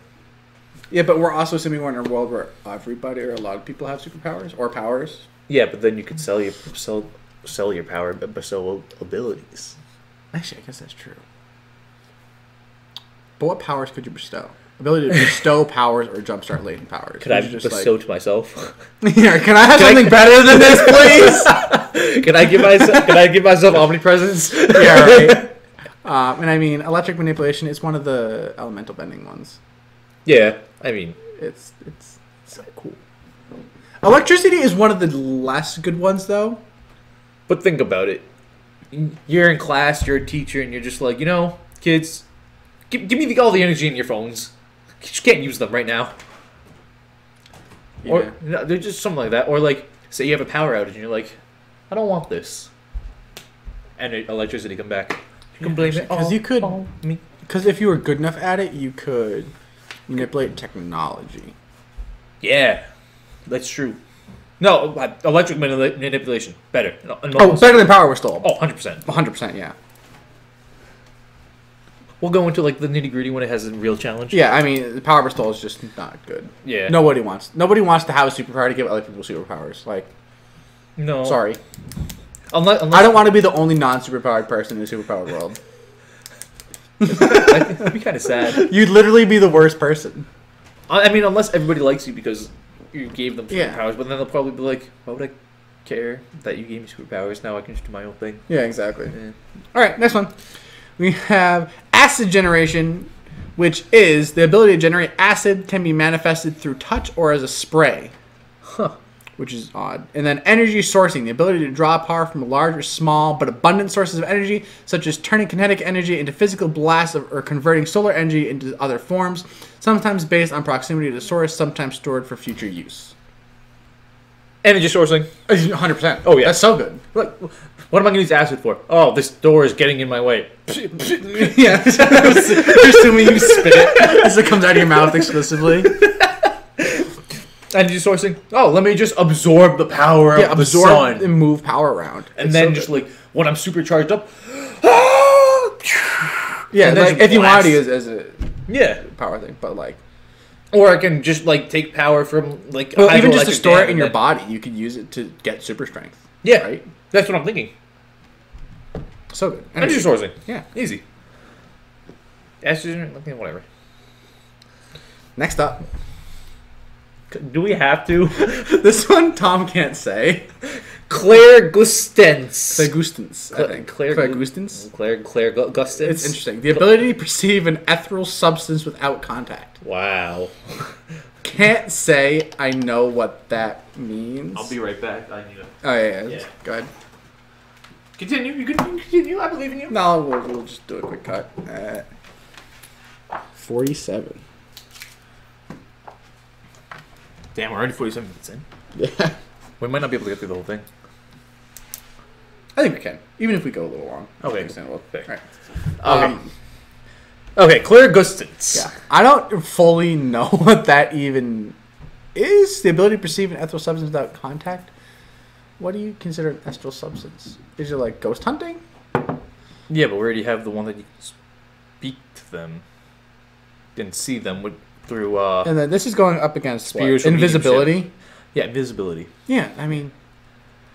Yeah, but we're also assuming we're in a world where everybody or a lot of people have superpowers or powers. yeah, but then you could sell your sell sell your power but sell abilities. Actually, I guess that's true. But what powers could you bestow? Ability to bestow powers or jumpstart latent powers. Could I you bestow to myself? yeah, can I have Can I- something better than this, please? can I give myself? Can I give myself omnipresence? yeah, right. Um, and I mean, electric manipulation is one of the elemental bending ones. Yeah, I mean, It's it's so cool. Electricity is one of the less good ones, though. but think about it. You're in class, you're a teacher, and you're just like, you know, kids, give, give me the, all the energy in your phones. You just can't use them right now. Yeah. Or no, they're just something like that. Or like, say you have a power outage and you're like, I don't want this, and electricity come back. You can blame it actually, 'cause all you could- on me. Because if you were good enough at it, you could manipulate technology. Yeah, that's true. No, uh, electric manipulation better. No, Oh, better than power stole. Oh, 100 percent. 100%, yeah. We'll go into like the nitty gritty when it has a real challenge. Yeah, I mean, the power stole is just not good. Yeah. Nobody wants nobody wants to have a superpower to give other people superpowers. Like, No. sorry. Unless, unless I don't want to be the only non-superpowered person in the superpowered world. That'd be kind of sad. You'd literally be the worst person. I mean, unless everybody likes you because you gave them Yeah. superpowers, but then they'll probably be like, "Why would I care that you gave me superpowers? Now I can just do my own thing." Yeah, exactly. Eh. All right, next one. We have acid generation, which is the ability to generate acid can be manifested through touch or as a spray, Huh. which is odd. And then energy sourcing, the ability to draw power from large or small but abundant sources of energy, such as turning kinetic energy into physical blasts of, or converting solar energy into other forms, sometimes based on proximity to the source, sometimes stored for future use. Energy sourcing. 100%. Oh, yeah. That's so good. Like, what am I going to use acid for? Oh, this door is getting in my way. yeah. Assuming you spit it as it comes out of your mouth exclusively. Energy sourcing. Oh, let me just absorb the power yeah, of the absorb sun, and move power around. and It's then so just like when I'm super charged up. yeah, and then like, if you want to use as a yeah, power thing, but like, or I can just like take power from like. well, even just to store it in your body, you could use it to get super strength. Yeah, right. that's what I'm thinking. So good. Energy sourcing. Yeah. Easy. Estrogen, whatever. Next up, Do we have to? this one Tom can't say. Claire Gustens. Clairgustance, I Cla- think. Claire- Clairgustance. Claire Claire Gu- Gustens. It's interesting. The ability to perceive an ethereal substance without contact. Wow. can't say I know what that means. I'll be right back. I need to Oh yeah, yeah. Yeah. Go ahead. continue. You can continue. I believe in you. No, we'll, we'll just do a quick cut. At Forty-seven. Damn, we're already 47 minutes in. Yeah, We might not be able to get through the whole thing. I think we can, even if we go a little long. Okay, Understandable. fair. Right. Okay. Um, Okay, Clairgustance. yeah, I don't fully know what that even is. The ability to perceive an ethereal substance without contact. What do you consider an ethereal substance? Is it like ghost hunting? Yeah, but we already have the one that you speak to them and see them with, through, uh, And then this is going up against what? Spiritual invisibility. yeah, invisibility. Yeah, I mean,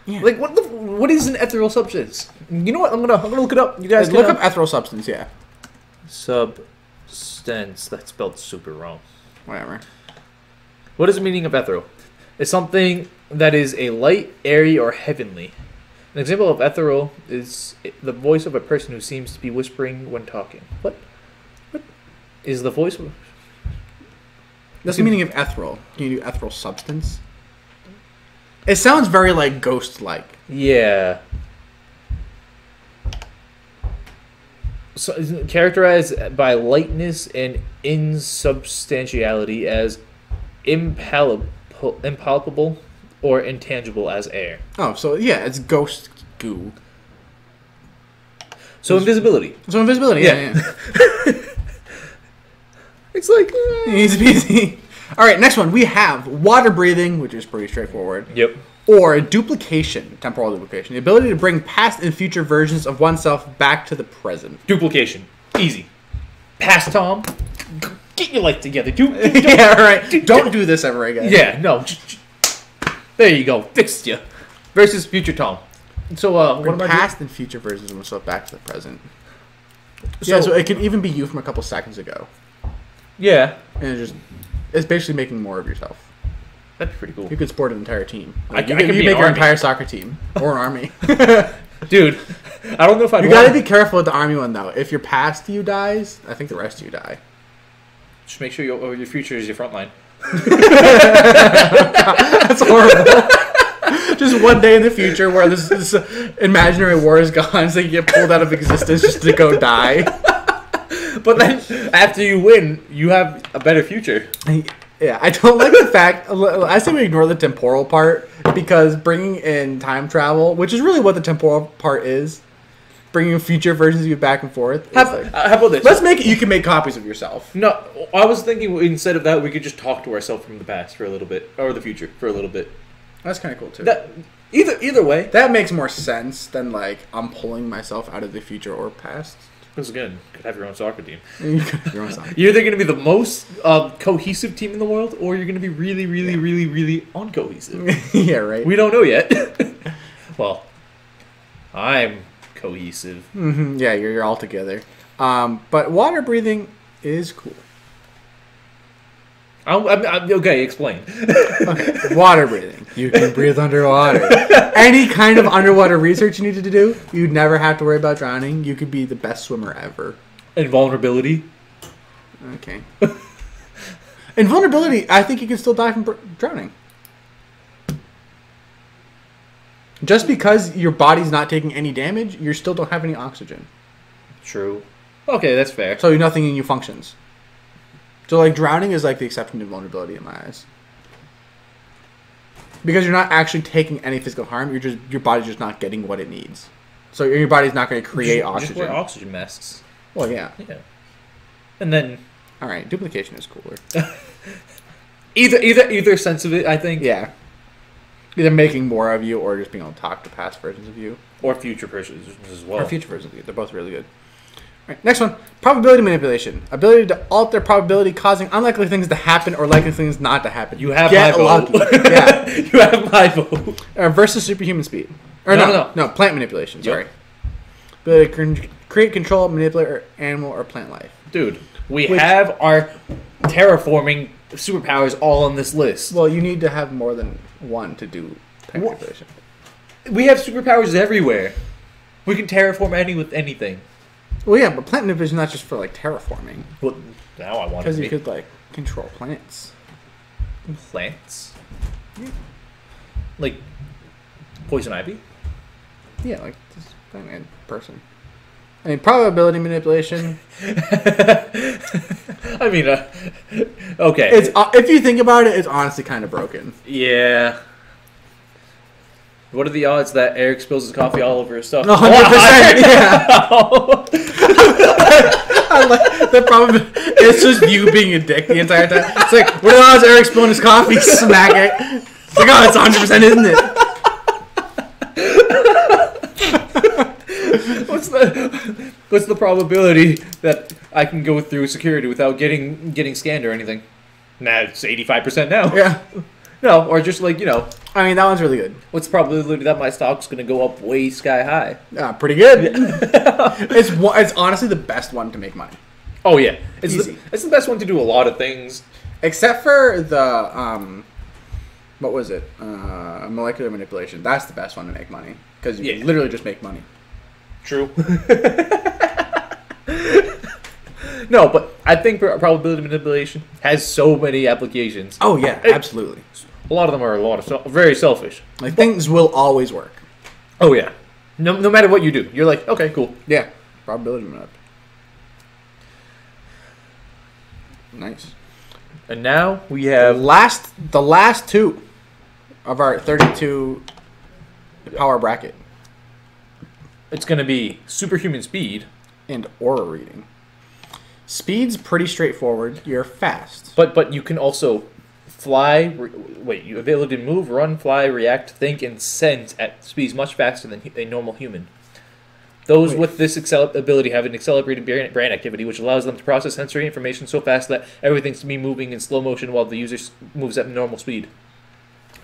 yeah. Like, what the, what is an ethereal substance? You know what? I'm gonna, I'm gonna look it up. You guys uh, look up uh, ethereal substance. Yeah, Substance. That's spelled super wrong. whatever. What is the meaning of ethereal? It's something that is a light, airy, or heavenly. An example of ethereal is the voice of a person who seems to be whispering when talking. What? What is the voice? Of... That's the meaning of ethereal. Can you do ethereal substance? It sounds very like ghost-like. Yeah. So, characterized by lightness and insubstantiality as impalpable, impalpable or intangible as air. Oh, so yeah, it's ghost goo. So invisibility. So invisibility. Yeah, Yeah. yeah. It's like eh. Easy peasy. All right, next one we have water breathing, which is pretty straightforward, Yep. or duplication, temporal duplication, the ability to bring past and future versions of oneself back to the present. Duplication. Easy. Past Tom. Get your life together. Do, do- do- yeah, right. Don't do this ever again. Yeah, no. There you go. Fixed you. Versus future Tom. So, uh, what Bring I past and future versions of oneself back to the present. doing? yeah, so it could even be you from a couple seconds ago, yeah, and it just it's basically making more of yourself. that'd be pretty cool. You could support an entire team. I- Like, you I could, could you be could an make your army. entire soccer team or an army. Dude, I don't know if I'd You want- gotta be careful with the army one though. If your past you dies, I think the rest of you die. Just make sure your, oh, your future is your front line. That's horrible. just one day in the future where this, this imaginary war is gone, so you get pulled out of existence just to go die. But then, after you win, you have a better future. Yeah, I don't like the fact. I say we ignore the temporal part because bringing in time travel, which is really what the temporal part is, bringing future versions of you back and forth. How, like- uh, how about this? let's make it. You can make copies of yourself. no, I was thinking instead of that, we could just talk to ourselves from the past for a little bit, or the future for a little bit. That's kind of cool too. That either either way, That makes more sense than like I'm pulling myself out of the future or past. This is good. Could have your own soccer team. You could have your own side. You're either going to be the most uh, cohesive team in the world, or you're going to be really, really, really, really uncohesive. yeah, right. we don't know yet. well, I'm cohesive. hmm Yeah, you're, you're all together. Um, but water breathing is cool. I'm, I'm, I'm- okay, explain. Water breathing. You can breathe underwater. Any kind of underwater research you needed to do, you'd never have to worry about drowning. You could be the best swimmer ever. Invulnerability. Okay. Invulnerability, I think you can still die from br- drowning. Just because your body's not taking any damage, you still don't have any oxygen. True. Okay, that's fair. So nothing in you functions. So like drowning is like the exception to vulnerability in my eyes. Because you're not actually taking any physical harm, you're just your body's just not getting what it needs. So your body's not going to create Just- Just oxygen. wear oxygen masks. well, yeah. Yeah. And then All right, duplication is cooler. either either either sense of it, I think, yeah. Either making more of you or just being able to talk to past versions of you. or future persons as well. Or future versions of you. They're both really good. All right, next one. Probability manipulation. Ability to alter probability causing unlikely things to happen or likely things not to happen. You have Get my vote. yeah. you have my vote. Uh, versus superhuman speed. Or No, no, no, no, plant manipulation. Yep. Sorry. Ability to con- create, control, manipulate or animal or plant life. Dude, we Which- have our terraforming superpowers all on this list. Well, you need to have more than one to do plant Wha- manipulation. We have superpowers everywhere. We can terraform any with anything. Well, yeah, but plant manipulation is not just for like terraforming. Well, now I want Because you be. could like control plants. plants? Like poison ivy? Yeah, like this Batman person. I mean, probability manipulation. I mean, uh, okay. It's uh, if you think about it, it's honestly kind of broken. yeah. What are the odds that Erik spills his coffee all over his stuff? A hundred percent. Yeah. I like the problem. It's just you being a dick the entire time. It's like, what are the odds Erik spilling his coffee? Smack it. It's like, oh, it's 100, percent isn't it? what's the what's the probability that I can go through security without getting getting scanned or anything? Nah, it's eighty five percent now. Yeah. No, or just like you know, I mean, that one's really good. what's the probability that my stock's gonna go up way sky high? Yeah, pretty good. it's one- it's honestly the best one to make money, Oh yeah, it's the, it's the best one to do a lot of things. except for the um, what was it? Uh, molecular manipulation. That's the best one to make money because you Yeah. literally just make money. True. no, but I think probability manipulation has so many applications. Oh yeah, absolutely. A lot of them are a lot of very selfish. Like things will always work. Oh yeah. No, no matter what you do, you're like, okay, cool. Yeah, probability map. Nice. And now we The have last, the last two of our 32 power bracket it's gonna be superhuman speed, and aura reading. Speed's pretty straightforward. You're fast. but but you can also fly. Re- wait, you ability to move, run, fly, react, think, and sense at speeds much faster than a normal human. Those Wait. with this accel- ability have an accelerated brain, brain activity, which allows them to process sensory information so fast that everything's to be moving in slow motion while the user moves at normal speed.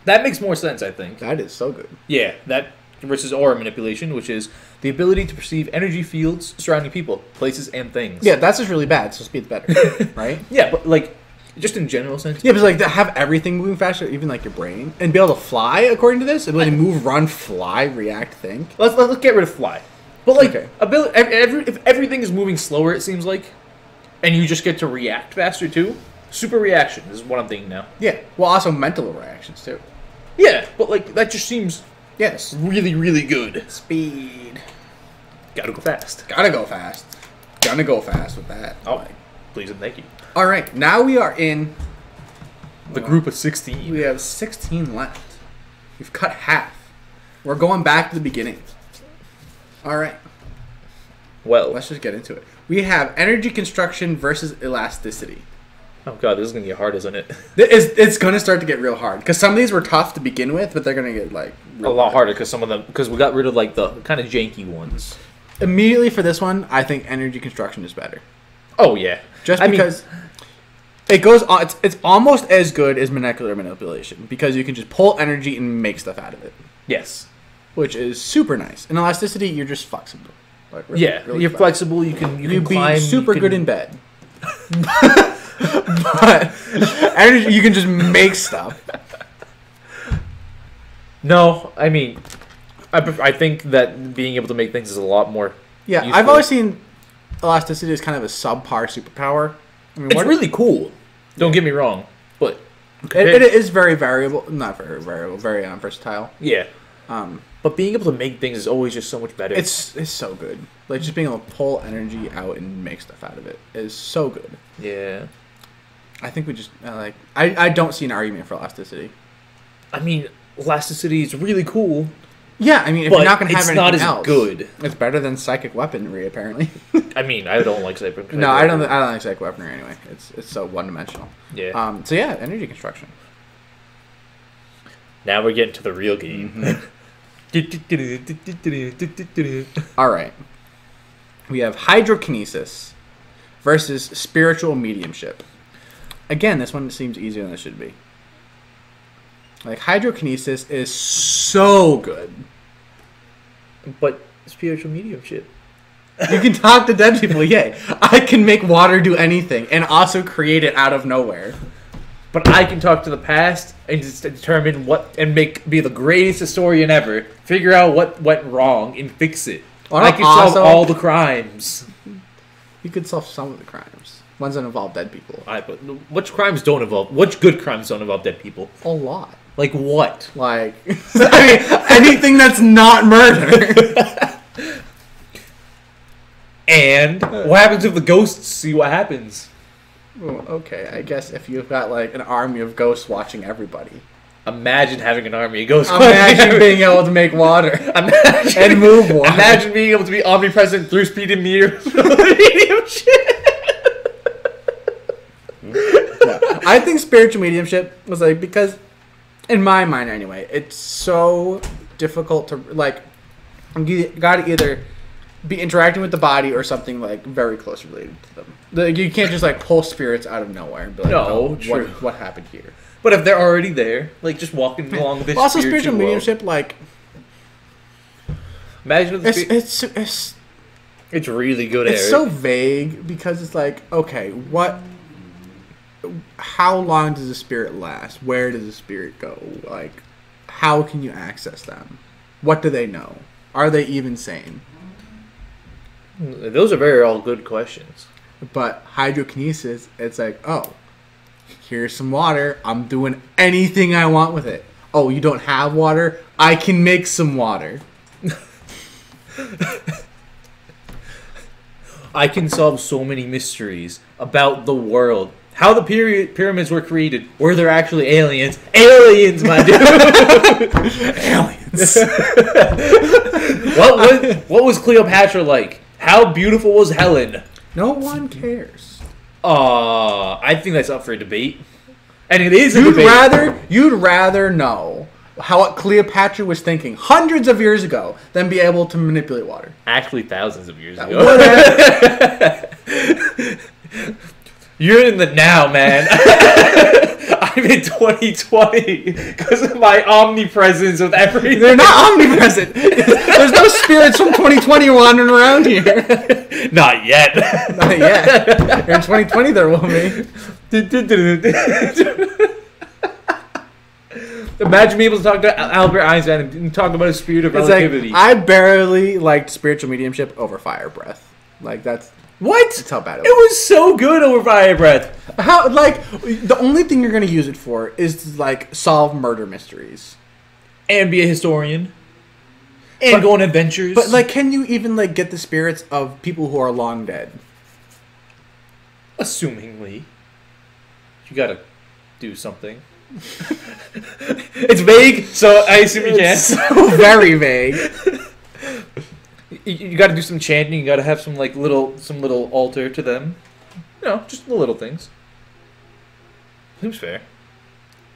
That makes more sense, I think. That is so good. Yeah, that versus aura manipulation, which is the ability to perceive energy fields surrounding people, places, and things. Yeah, that's just really bad. So speed's better, right? Yeah, but like, just in general sense. Yeah, but like to have everything moving faster, even like your brain, and be able to fly according to this, ability to move, run, fly, react, think. Let's let's get rid of fly. But like, Okay. ability, every, if everything is moving slower, it seems like, and you just get to react faster too. Super reaction is what I'm thinking now. Yeah. Well, also mental reactions too. Yeah, but like that just seems Yes. really really good. Speed. Gotta go fast. Gotta go fast. Gonna go fast with that. Oh, please and thank you. All right, now we are in. The group of sixteen. We have 16 left. We've cut half. We're going back to the beginning. All right, Well, let's just get into it. We have energy construction versus elasticity. oh god, this is gonna get hard, isn't it? It's, it's gonna start to get real hard because some of these were tough to begin with, but they're gonna get like A lot hard. harder because some of them because we got rid of like the kind of janky ones. Immediately for this one, I think energy construction is better, Oh yeah, just I mean, because it goes. on It's it's almost as good as molecular manipulation because you can just pull energy and make stuff out of it. yes, which is super nice. In elasticity, you're just flexible. Like, really- yeah. really you're flexible. flexible. You can you You can be climb. super can- good in bed. but energy, you can just make stuff. No, I mean, I, pref- I think that being able to make things is a lot more. Yeah, useful. I've always seen elasticity as kind of a subpar superpower. I mean, It's really cool. Don't get me wrong, but it, it is very variable. Not very variable. Very um, versatile. yeah. Um, But being able to make things is always just so much better. it's it's so good. Like just being able to pull energy out and make stuff out of it is so good. yeah. I think we just uh, like I, I don't see an argument for elasticity. I mean, elasticity is really cool, Yeah, I mean, if but you're not gonna have it's anything not as else, good. It's better than psychic weaponry, apparently. I mean, I don't like cyber. no, I don't. I don't like psychic weaponry anyway. It's it's so one dimensional. Yeah. Um. So yeah, energy construction. now we're getting to the real game. Mm-hmm. All right. We have hydrokinesis versus spiritual mediumship. Again, this one seems easier than it should be. Like hydrokinesis is so good. but spiritual mediumship. You can talk to dead people. Yay! I can make water do anything and also create it out of nowhere. But I can talk to the past and just determine what and make be the greatest historian ever. Figure out what went wrong and fix it. Well, I can solve all the crimes. You could solve some of the crimes. Ones that involve dead people. I, but which crimes don't involve? Which good crimes don't involve dead people? A lot. Like what? Like, I mean, anything that's not murder. And what happens if the ghosts see what happens? Well, okay, I guess if you've got like an army of ghosts watching everybody, Imagine having an army of ghosts. imagine being able to make water Imagine, and move water. imagine being able to be omnipresent through speed and meter. medium shit. Yeah. I think spiritual mediumship was like because, in my mind anyway, it's so difficult to like. You got to either be interacting with the body or something like very close related to them. Like, you can't just like pull spirits out of nowhere and be like, No, "Oh, true. what what happened here?" But if they're already there, like just walking along this also, spiritual spiritual mediumship like Imagine if the it's spi- it's it's it's really good. it's Erik. so vague because it's like okay, what how long does the spirit last? Where does the spirit go? Like how can you access them? What do they know? Are they even sane? Those are very all good questions. But hydrokinesis, it's like, oh, here's some water. I'm doing anything I want with it. Oh, you don't have water? I can make some water. I can solve so many mysteries about the world. How the pyramids were created. Were there actually aliens? Aliens, my dude. Aliens. what, was, what was Cleopatra like? How beautiful was Helen? no one cares. Uh, I think that's up for debate. And it is You'd debate. rather you'd rather know how what Cleopatra was thinking hundreds of years ago than be able to manipulate water. Actually, thousands of years ago. You're in the now, man. I'm in 2020 because of my omnipresence with everything. They're not omnipresent. There's no spirits from 2020 wandering around here. Not yet. Not yet. In 2020, there will be. Imagine being able to talk to Albert Einstein and talk about his spirit of It's relativity. like I barely liked spiritual mediumship over fire breath. Like that's what? that's how bad it It was. was so good over Fire Breath. How like the only thing you're gonna use it for is to like solve murder mysteries. And be a historian. And But- go on adventures. But like, can you even like get the spirits of people who are long dead? assumingly, you gotta do something. it's vague, so I assume you can. It's so very vague. You, you gotta do some chanting. You gotta have some like little, some little altar to them. You know, just the little things. Seems fair.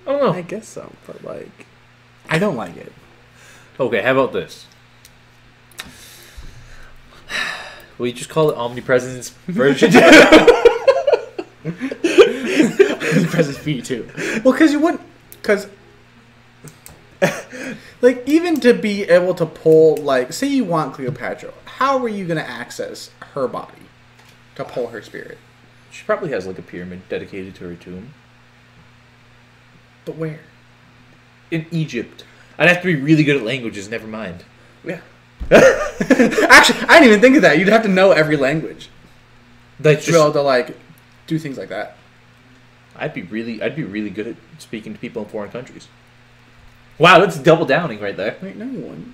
I don't know. I guess so, but like, I don't like it. Okay, how about this? We just call it omnipresence version. presses V too. Well, because you wouldn't, because like even to be able to pull like, say you want Cleopatra, how are you gonna access her body to pull her spirit? she probably has like a pyramid dedicated to her tomb But where? in Egypt. I'd have to be really good at languages. Never mind. Yeah. Actually, I didn't even think of that. You'd have to know every language That's to be able to like do things like that. I'd be really. I'd be really good at speaking to people in foreign countries. Wow, that's double downing right there. Wait, no one.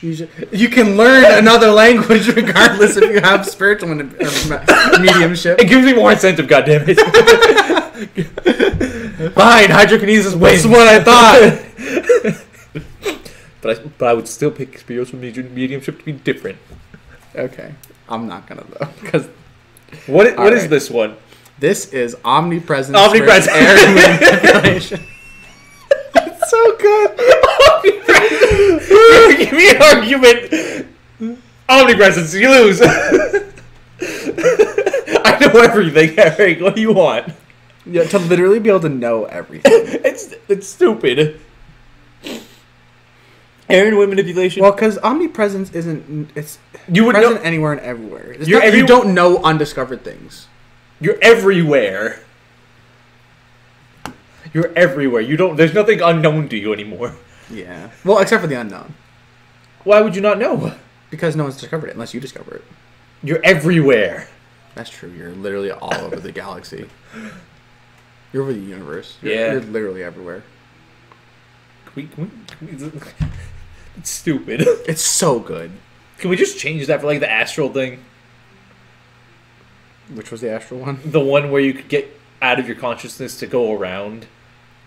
You, you can learn another language regardless if you have spiritual uh, me- mediumship. It gives me more incentive. God damn it. Fine, hydrokinesis wins. That's what I thought. But I, but I would still pick spiritual medium, mediumship to be different. okay, I'm not gonna though because What what is Alright. this one? this is omnipresent. Omnipresent. versus air manipulation. It's so good. Give me an argument. Omnipresence, you lose. I know everything, Erik. What do you want? yeah, to literally be able to know everything. It's it's stupid. And wind manipulation. well, because omnipresence isn't. It's you would present know. anywhere and everywhere. Not- every- you don't know undiscovered things. You're everywhere. You're everywhere. You don't. There's nothing unknown to you anymore. Yeah. Well, except for the unknown, Why would you not know? because no one's discovered it unless you discover it. You're everywhere. That's true. You're literally all over the galaxy. You're over the universe. You're, Yeah. You're literally everywhere. Can we, can we, it's stupid. It's so good. Can we just change that for like the astral thing? Which was the astral one? The one where you could get out of your consciousness to go around.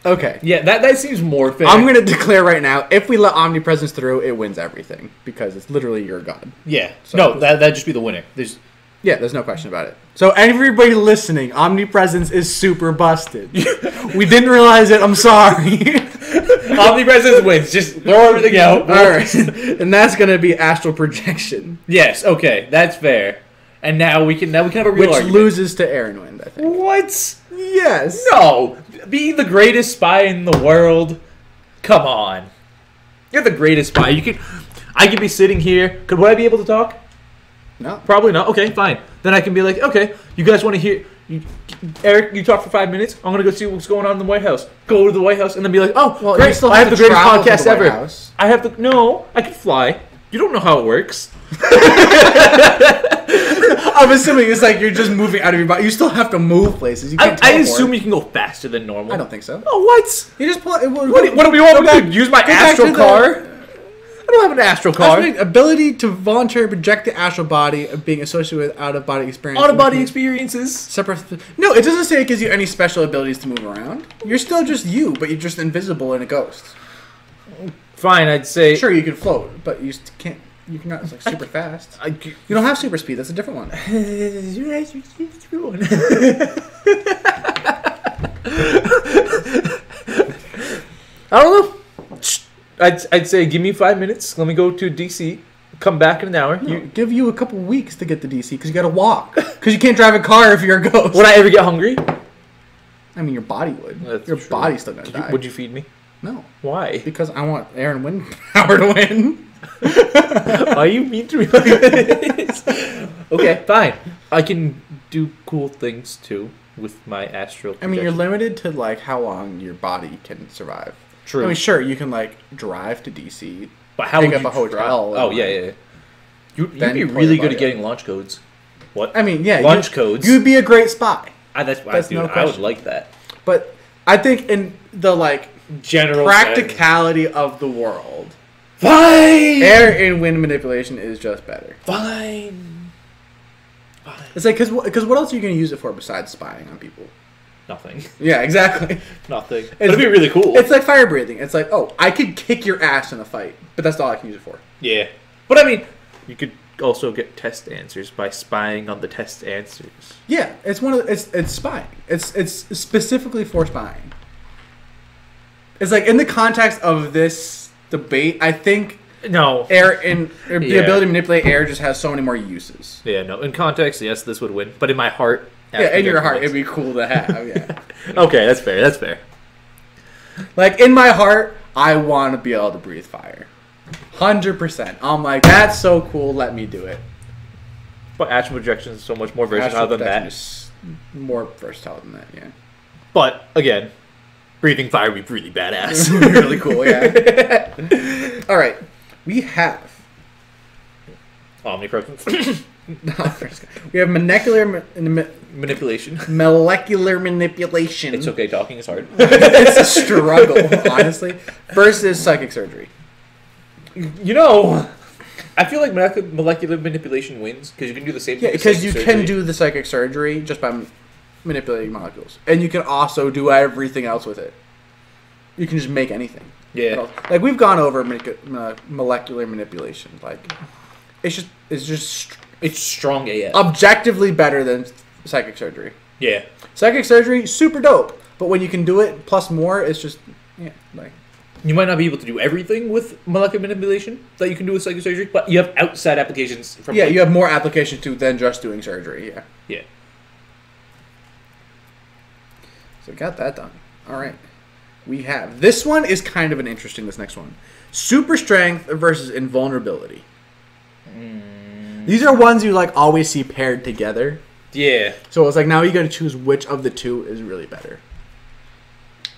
Okay. Yeah, that that seems more fair. I'm gonna declare right now: if we let omnipresence through, it wins everything because it's literally your god. Yeah. So- no, that that'd just be the winner. There's Yeah, there's no question about it. So everybody listening, omnipresence is super busted. we didn't realize it. I'm sorry. omnipresence wins. Just throw everything out. All right, and that's gonna be astral projection, Yes. Okay, that's fair. And now we can now we can have a real which argument. loses to air and wind. I think. What? Yes. No, being the greatest spy in the world. Come on, you're the greatest spy. You could, I could be sitting here. Could would I be able to talk? No. Probably not. Okay, fine. Then I can be like, okay, you guys want to hear? You, Erik, you talk for five minutes. I'm gonna go see what's going on in the White House. Go to the White House and then be like, oh, Well, great! I have the greatest podcast the ever. House. I have to. No, I can fly. You don't know how it works. I'm assuming it's like you're just moving out of your body. You still have to move places. You I, can't I assume you can go faster than normal. I don't think so. Oh, what? You just pull. It, What, do- what do we want to do? Use my astral to the- car? I don't have an astral car. Ability to voluntarily project the astral body of being associated with out of body experience. Out of body experiences. Separate. No, it doesn't say it gives you any special abilities to move around. You're still just you, but you're just invisible and a ghost. Fine, I'd say. Sure, you can float, but you can't. You cannot like super fast. I, You don't have super speed. That's a different one. I don't know. I'd, I'd say give me five minutes. Let me go to DC. Come back in an hour. You You, give you a couple weeks to get to DC because you got to walk. Because you can't drive a car if you're a ghost. would I ever get hungry? I mean, your body would. That's your true. body's still gonna Could you- die. would you feed me? No, Why? because I want air and wind power to win. Why are you mean to me like this? okay, fine. I can do cool things too with my astral. I mean, you're limited to like how long your body can survive. true. I mean, sure, you can like drive to DC. but how pick would up you a hotel try- Oh yeah, yeah. yeah. You, you'd be really good at getting launch codes. What? I mean, yeah, launch you, codes. You'd be a great spy, I, that's, That's I, dude, no I would like that. but I think in the like General practicality of the world, Fine. air and wind manipulation is just better. Fine. Fine. It's like because because what else are you going to use it for besides spying on people? Nothing. Yeah, exactly. Nothing. It'd be really cool. It's like fire breathing. It's like, oh, I could kick your ass in a fight, but that's all I can use it for. yeah. But I mean, you could also get test answers by spying on the test answers. Yeah, it's one of the, it's it's spying. It's it's specifically for spying. It's like in the context of this debate, I think No. air and the Yeah. ability to manipulate air just has so many more uses. Yeah, no. In context, yes, this would win. But in my heart, Yeah, in your heart, projection it'd be cool to have. Yeah, okay, that's fair. That's fair. like in my heart, I want to be able to breathe fire. Hundred percent. I'm like, that's so cool. Let me do it. But astral projection is so much more versatile Astral than projection that. is more versatile than that. Yeah, But again, breathing fire would be really badass. really cool. Yeah. All right, we have Omnipresence. we have molecular ma- ma- Manipulation. molecular manipulation. It's okay, talking is hard. it's a struggle, honestly. Versus psychic surgery. you know, I feel like molecular, molecular manipulation wins because you can do the same Yeah, thing. because you psychic can do the psychic surgery just by manipulating molecules, and you can also do everything else with it. You can just make anything. Yeah. Like we've gone over molecular manipulation. Like it's just it's just It's strong AF. objectively better than psychic surgery. yeah. Psychic surgery super dope, but when you can do it plus more, it's just yeah like You might not be able to do everything with molecular manipulation that you can do with psychic surgery, but you have outside applications from yeah like- you have more applications to than just doing surgery. Yeah. yeah. So we got that done. All right. We have this one is kind of an interesting. This next one, super strength versus invulnerability. Hmm. These are ones you like always see paired together. Yeah. So it's like now you got to choose which of the two is really better.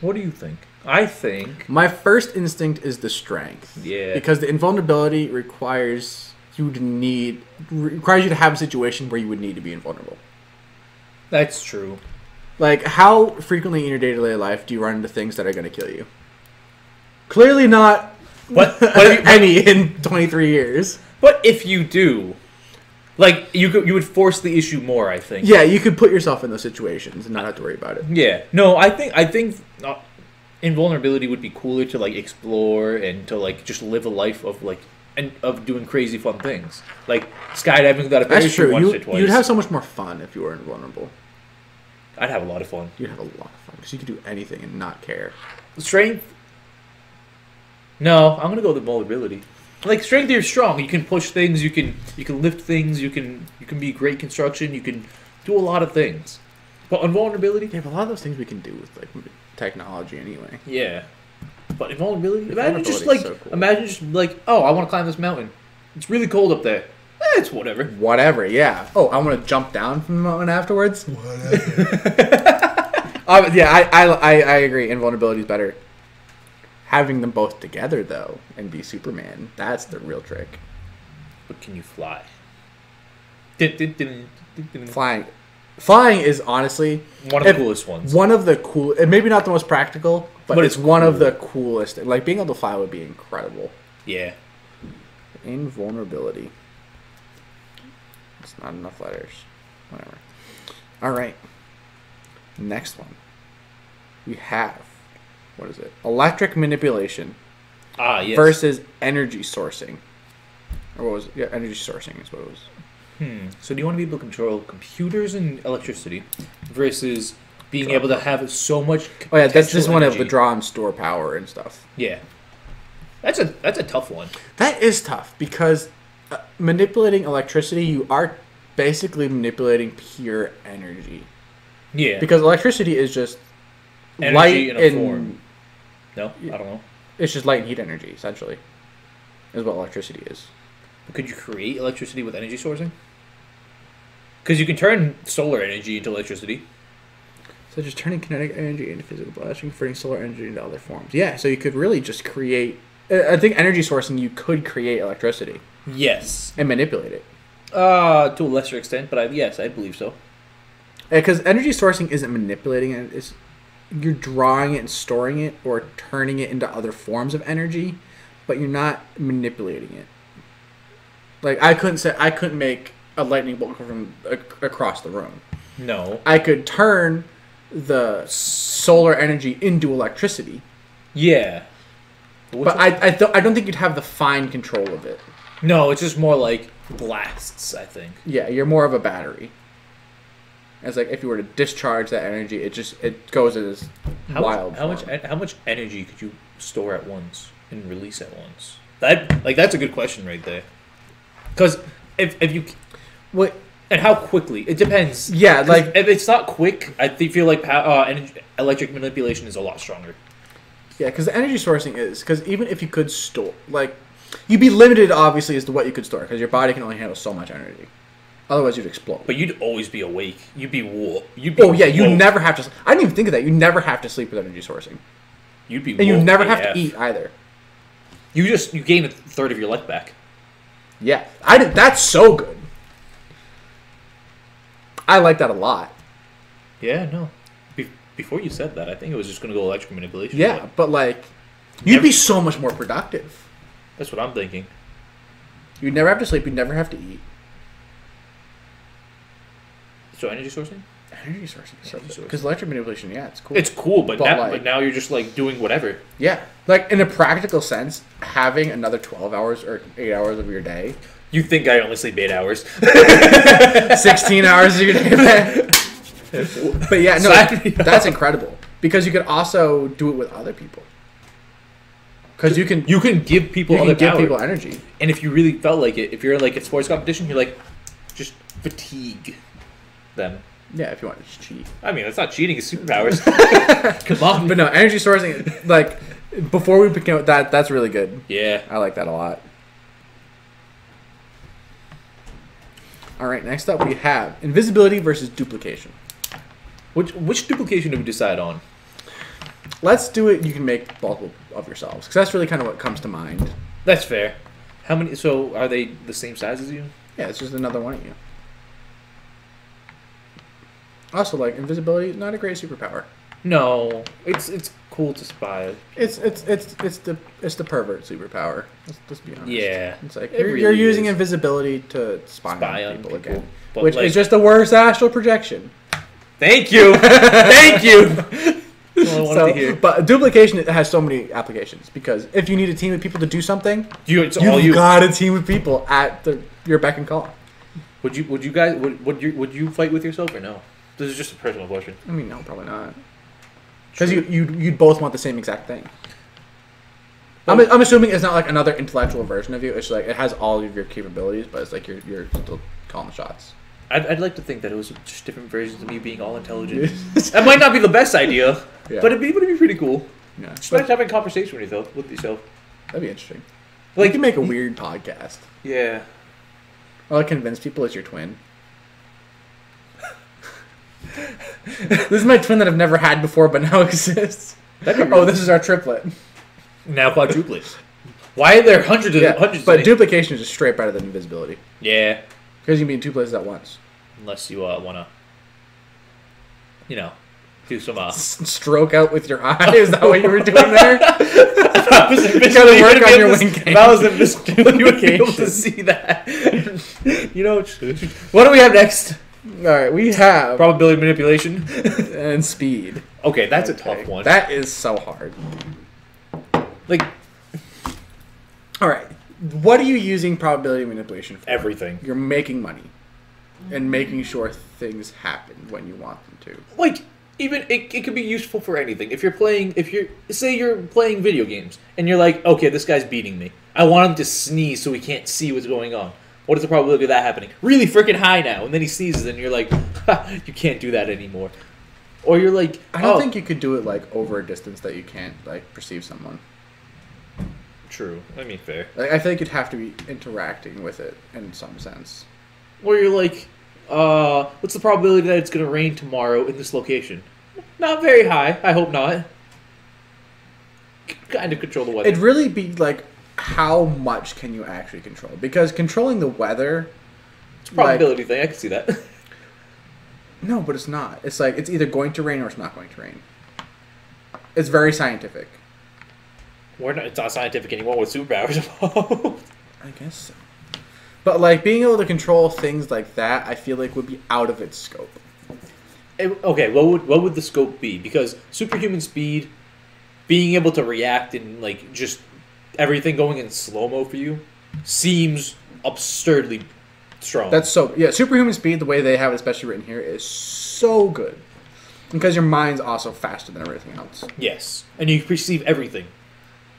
What do you think? I think My first instinct is the strength. Yeah. Because the invulnerability requires you to need requires you to have a situation where you would need to be invulnerable. That's true. Like, how frequently in your day to day life do you run into things that are going to kill you? Clearly not But but, any in 23 years. but if you do, like you could, you would force the issue more. I think. Yeah, you could put yourself in those situations and not have to worry about it. Yeah. No, I think I think uh, invulnerability would be cooler to like explore and to like just live a life of like and of doing crazy fun things like skydiving without a parachute once You, or twice. you'd have so much more fun if you were invulnerable. I'd have a lot of fun. You'd have a lot of fun because you could do anything and not care. Strength. No, I'm gonna go with vulnerability. Like strength, you're strong. You can push things. You can you can lift things. You can you can be great construction. You can do a lot of things. But invulnerability, Yeah, but a lot of those things we can do with like technology anyway. yeah. But invulnerability, imagine just like so cool. imagine just like oh, I want to climb this mountain. It's really cold up there. Eh, it's whatever. Whatever, yeah. Oh, I want to jump down from the mountain afterwards. uh, yeah, I, I, I, I agree. Invulnerability is better. Having them both together though, and be Superman, that's the real trick. But can you fly? Flying, flying is honestly One of the If- coolest ones. one of the cool. and Maybe not the most practical, but, But it's, it's one of the coolest. Like being able to fly would be incredible. Yeah. Invulnerability. It's not enough letters. Whatever. All right. Next one. We have what is it? Electric manipulation Ah, yes. versus energy sourcing. Or what was it? Yeah, energy sourcing is what it was. Hmm. So do you want to be able to control computers and electricity versus being able to have so much? Oh yeah, that's just potential one of the draw and store power and stuff. Yeah. That's a that's a tough one. That is tough because uh, manipulating electricity, you are basically manipulating pure energy. Yeah. Because electricity is just Energy light in a and form. no, I don't know. it's just light and heat energy essentially. Is what electricity is. But could you create electricity with energy sourcing? Because you can turn solar energy into electricity. So just turning kinetic energy into physical blast and converting solar energy into other forms. Yeah, so you could really just create. I think energy sourcing you could create electricity Yes. and manipulate it. Uh, to a lesser extent, but I, yes, I believe so. Because energy sourcing isn't manipulating it; it's you're drawing it and storing it, or turning it into other forms of energy, but you're not manipulating it. Like I couldn't say I couldn't make a lightning bolt come from ac- across the room. No. I could turn the solar energy into electricity, Yeah. but I I, th- I don't think you'd have the fine control of it. no, it's just more like blasts. I think. Yeah, you're more of a battery. It's like if you were to discharge that energy, it just it goes as How wild. much, how much form. how much energy could you store at once and release at once? That like that's a good question right there. Because if if you What? and how quickly it depends. Yeah, like if it's not quick, I feel like pow- uh, energy, electric manipulation is a lot stronger. yeah, because the energy sourcing is because even if you could store, like, you'd be limited obviously as to what you could store because your body can only handle so much energy. Otherwise, you'd explode. But you'd always be awake. You'd be wo- You'd be oh yeah, you woke. never have to. I didn't even think of that. You never have to sleep with energy sourcing, You'd be and you never have to eat either. You just you gain a third of your life back. Yeah, I did. That's so good. I like that a lot. Yeah, no. Be- before you said that, I think it was just gonna go electric manipulation. Yeah, but but like, you'd be so much more productive. That's what I'm thinking. You'd never have to sleep. You'd never have to eat. So energy sourcing. Energy sourcing, because electric manipulation, yeah, it's cool. It's cool, but, But, now, like- but now you're just like doing whatever. yeah, like in a practical sense, having another twelve hours or eight hours of your day, You think I only sleep eight hours? sixteen hours of your day. but yeah, no, that's incredible because you could also do it with other people. Because you can you, You can give people can other give power. people energy. and if you really felt like it, if you're in like a sports competition, you're like, just fatigue them. Yeah, if you want to just cheat. I mean, that's not cheating; it's superpowers. Come on, But no, energy sourcing, like before we became that, that's really good. yeah. I like that a lot. All right, next up we have invisibility versus duplication. Which which duplication do we decide on? Let's do it. You can make multiple of yourselves because that's really kind of what comes to mind. That's fair. How many? So are they the same size as you? Yeah, it's just another one of you. Also, like invisibility, is not a great superpower. No, it's it's cool to spy. It's it's it's it's the it's the pervert superpower. Let's, let's be honest. Yeah, It's like It you're, really you're using is. invisibility to spy, spy on on people, people. again, But which like, is just the worst astral projection. thank you, thank you. That's all I wanted So, to hear. but duplication has so many applications because if you need a team of people to do something, You, it's you've all you. got a team of people at the, your beck and call. Would you? Would you guys? Would would you? Would you fight with yourself or no? This is just a personal question. I mean, no, probably not. Because you you you'd both want the same exact thing. I'm, I'm assuming it's not like another intellectual version of you. It's like it has all of your capabilities, but it's like you're you're still calling the shots. I'd, I'd like to think that it was just different versions of me being all intelligent. that might not be the best idea, Yeah. but it'd be, it'd be pretty cool. Yeah, Just but like having a conversation with yourself. With yourself. that'd be interesting. Like you can make a weird podcast. Yeah. Or like convince people it's your twin. this is my twin that I've never had before, but now exists. That'd Oh, this is our triplet. Now quadruplets. Why are there hundreds of Yeah, hundreds? but of duplication is just straight better than invisibility yeah, because you can be in two places at once. unless you uh, wanna, you know, do some. Uh, Stroke out with your eye. Is that what you were doing there? I was work on your to- wing I was invisible, you would be able to see that. you know, what do we have next? All right, we have Probability manipulation. and speed. Okay, that's a tough one. That is so hard. like All right, what are you using probability manipulation for? everything. You're making money and making sure things happen when you want them to. like even it, it could be useful for anything if you're playing if you're say you're playing video games and you're like okay this guy's beating me i want him to sneeze so he can't see what's going on what is the probability of that happening really freaking high now and then he sneezes and you're like ha, you can't do that anymore or you're like I don't oh, think you could do it like over a distance that you can't like perceive someone. True i mean fair Like, I feel like you'd have to be interacting with it in some sense. or you're like uh what's the probability that it's going to rain tomorrow in this location not very high i hope not kind of control the weather It'd really be like how much can you actually control? Because controlling the weather, it's a probability thing i can see that no, but it's not. It's like it's either going to rain or it's not going to rain. It's very scientific. We're not, it's not scientific anymore with superpowers involved. I guess so. But like being able to control things like that, I feel like would be out of its scope. Eh, okay, what would what would the scope be? Because superhuman speed, being able to react and like just everything going in slow mo for you, seems absurdly strong. That's so yeah. Superhuman speed, the way they have it especially written here, is so good because your mind's also faster than everything else. yes, and you perceive everything.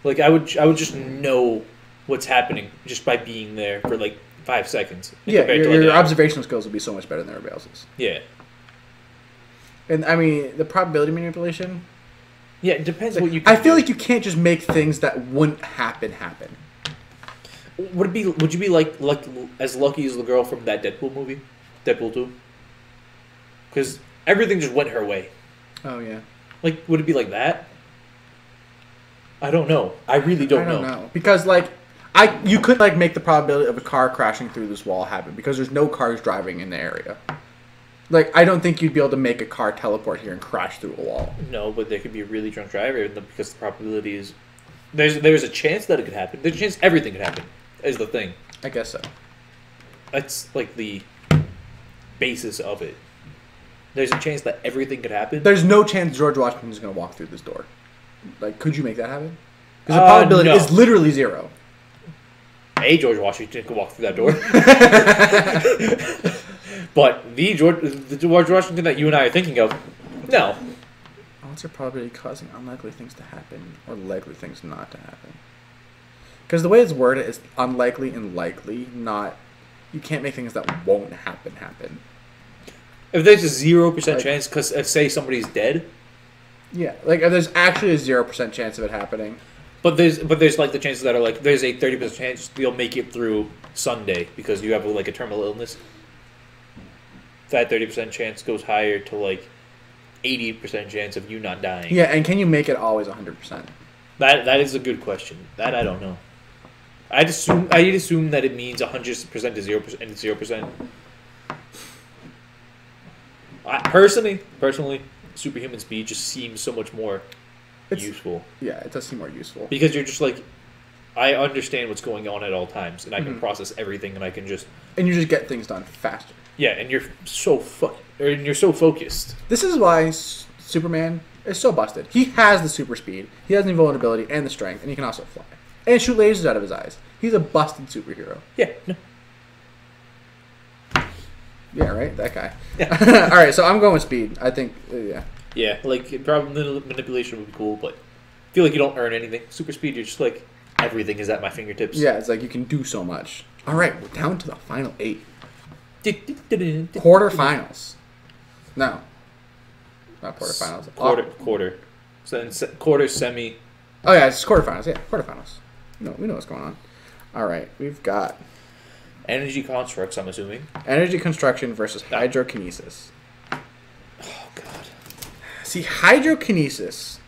Like I would, I would just know what's happening just by being there for like five seconds. Yeah, your, like, your an observational skills would be so much better than everybody else's. Yeah, And I mean, the probability manipulation. yeah. It depends what you. I feel do. like you can't just make things that wouldn't happen happen. Would it be? Would you be like, like as lucky as the girl from that Deadpool movie, Deadpool two? Because everything just went her way. Oh yeah, Like, would it be like that? I don't know. I really don't, I don't know. know because like I you could like make the probability of a car crashing through this wall happen because there's no cars driving in the area. Like I don't think you'd be able to make a car teleport here and crash through a wall. No, but there could be a really drunk driver because the probability is there's there's a chance that it could happen. There's a chance everything could happen. Is the thing. I guess so. That's like the basis of it. There's a chance that everything could happen. There's no chance George Washington's going to walk through this door. Like, could you make that happen? Because the Uh, probability no. is literally zero. A George Washington could walk through that door. but the George the George Washington that you and I are thinking of, no. What's your probability causing unlikely things to happen or likely things not to happen? Because the way it's worded is unlikely and likely, not. You can't make things that won't happen happen. If there's a zero percent Like- chance, because if say somebody's dead, Yeah, like there's actually a zero percent chance of it happening. But there's but there's like the chances that are like there's a thirty percent chance you'll make it through Sunday because you have like a terminal illness. That thirty percent chance goes higher to like eighty percent chance of you not dying. Yeah, and can you make it always hundred percent? That that is a good question. That I don't know. I'd assume I'd assume that it means hundred percent to zero percent and zero percent. I, personally, personally, superhuman speed just seems so much more It's- useful Yeah, it does seem more useful. because you're just like, I understand what's going on at all times, and I can Mhm. process everything, and I can just And you just get things done faster. yeah, and you're so fuck, or and you're so focused. This is why S- Superman is so busted. He has the super speed, he has the invulnerability and the strength, and he can also fly. And shoot lasers out of his eyes. He's a busted superhero. Yeah, no, Yeah, right? That guy. Yeah. All right, so I'm going with speed. I think, uh, yeah. yeah, like probably manipulation would be cool, but I feel like you don't earn anything. Super speed, you're just like everything is at my fingertips. Yeah, it's like you can do so much. All right, we're down to the final eight. Quarter, Quarterfinals. No. Not quarterfinals. quarter, Oh, quarter, so then se- quarter, semi. oh yeah, it's quarterfinals. Yeah, quarterfinals. No, we know what's going on. All right, we've got Energy constructs, I'm assuming. energy construction versus hydrokinesis. Oh god. See, hydrokinesis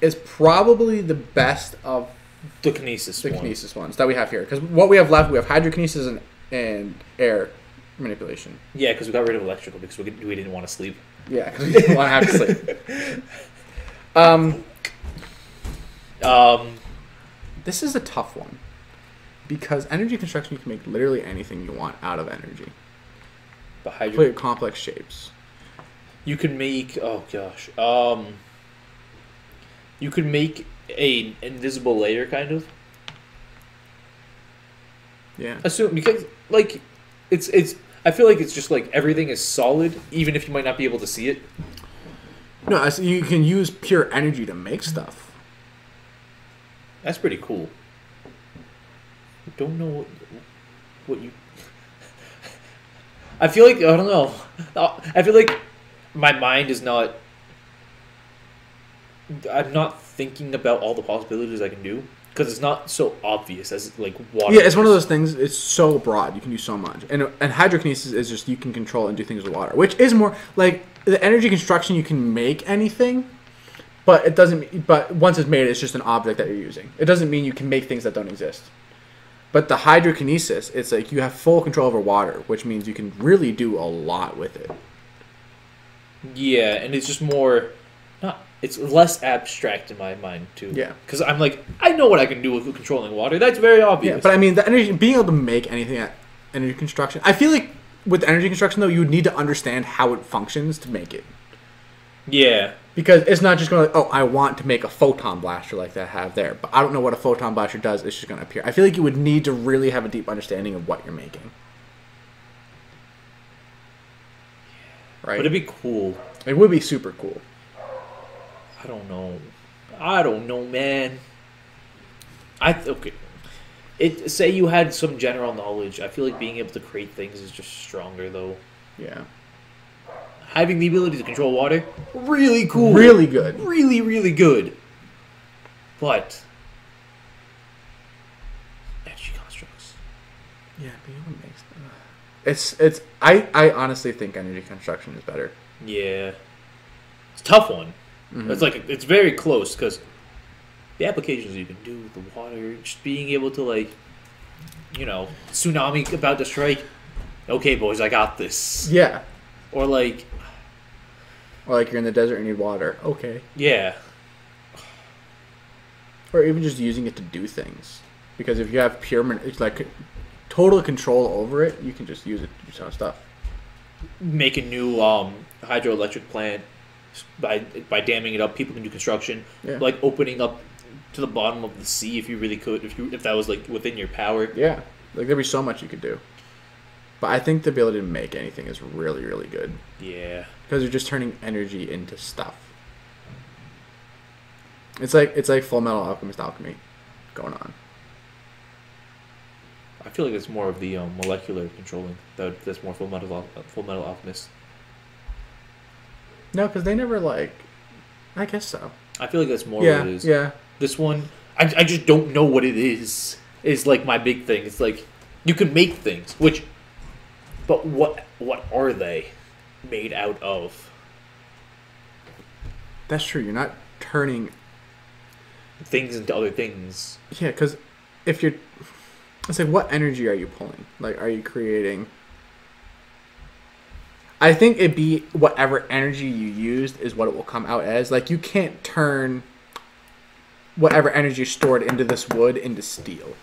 is probably the best of The kinesis the one. kinesis ones that we have here. Because what we have left, we have hydrokinesis and, and air manipulation. Yeah, because we got rid of electrical because we, we didn't want to sleep. Yeah, because we didn't want to have to sleep. Um, Um, this is a tough one because energy construction you can make literally anything you want out of energy. but hydro- Play complex shapes. you can make oh gosh, um, you could make a invisible layer kind of. Yeah. Assume because like it's it's. I feel like it's just like everything is solid, even if you might not be able to see it. No, I see you can use pure energy to make stuff. That's pretty cool. I don't know what what you. I feel like I don't know. I feel like my mind is not. I'm not thinking about all the possibilities I can do because it's not so obvious as like water. Yeah, it's one of those things. It's so broad. You can do so much, and and hydrokinesis is just you can control and do things with water, which is more like the energy construction. You can make anything, but it doesn't. But once it's made, it's just an object that you're using. It doesn't mean you can make things that don't exist. But the hydrokinesis, it's like you have full control over water, which means you can really do a lot with it. Yeah, and it's just more. Not. It's less abstract in my mind too. Yeah. Because I'm like, I know what I can do with controlling water. That's very obvious. Yeah, but I mean, the energy, being able to make anything at energy construction. I feel like with energy construction though, you would need to understand how it functions to make it. yeah. Because it's not just going to, oh, I want to make a photon blaster like that I have there, but I don't know what a photon blaster does. It's just going to appear. I feel like you would need to really have a deep understanding of what you're making. Right? But it'd be cool. it would be super cool. I don't know. I don't know, man. I okay. It say you had some general knowledge. I feel like being able to create things is just stronger though. Yeah. Having the ability to control water, really cool. Really good. really, really good. But energy constructs. Yeah, being able to make stuff. It's, it's, I, I honestly think energy construction is better. Yeah, it's a tough one. Mhm. It's like it's very close because the applications you can do with the water, just being able to like, you know, tsunami about to strike. Okay, boys, I got this. Yeah. Or like, Or like you're in the desert and you need water. Okay. yeah, or even just using it to do things. Because if you have pure, it's like total control over it, you can just use it to do some stuff. make a new um, hydroelectric plant by by damming it up. People can do construction, Yeah. like opening up to the bottom of the sea if you really could. If you if that was like within your power. Yeah, like there'd be so much you could do. But I think the ability to make anything is really, really good Yeah, because you're just turning energy into stuff. It's like it's like Fullmetal Alchemist alchemy going on. I feel like it's more of the um, molecular controlling. That that's more full metal full metal alchemist. No, because they never like. I guess so. I feel like that's more yeah, what it is. yeah. This one, I, I just don't know what it is. Is like my big thing. It's like you can make things, which, but what what are they made out of? That's true. You're not turning. Things into other things. Yeah, because if you're, it's like what energy are you pulling? Like, are you creating? I think it'd be whatever energy you used is what it will come out as. Like you can't turn whatever energy stored into this wood into steel.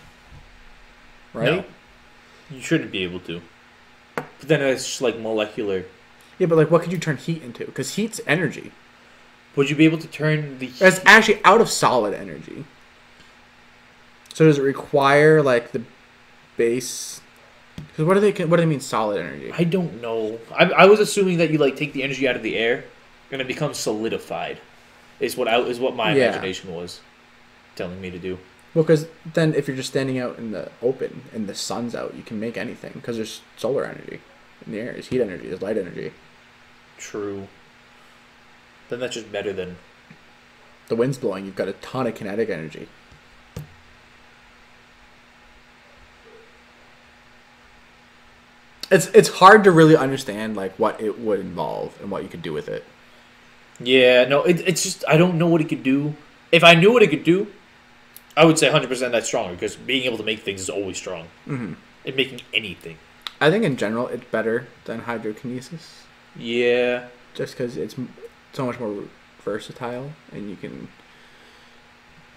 Right? No. You shouldn't be able to. But then it's just like molecular. Yeah, but like what could you turn heat into? Because heat's energy. Would you be able to turn the It's actually out of solid energy. So does it require like the base? Because what do they what do they mean solid energy? I don't know. I, I was assuming that you like take the energy out of the air and it becomes solidified. Is what I is what my Yeah. imagination was telling me to do. Well, because then if you're just standing out in the open and the sun's out, you can make anything because there's solar energy in the air. There's heat energy. There's light energy. True. Then that's just better than The wind's blowing. You've got a ton of kinetic energy. It's it's hard to really understand like what it would involve and what you could do with it. Yeah, no, it, it's just I don't know what it could do. If I knew what it could do, I would say 100% that's stronger because being able to make things is always strong. Mm-hmm. And making anything. I think in general it's better than hydrokinesis, Yeah. just because it's so much more versatile and you can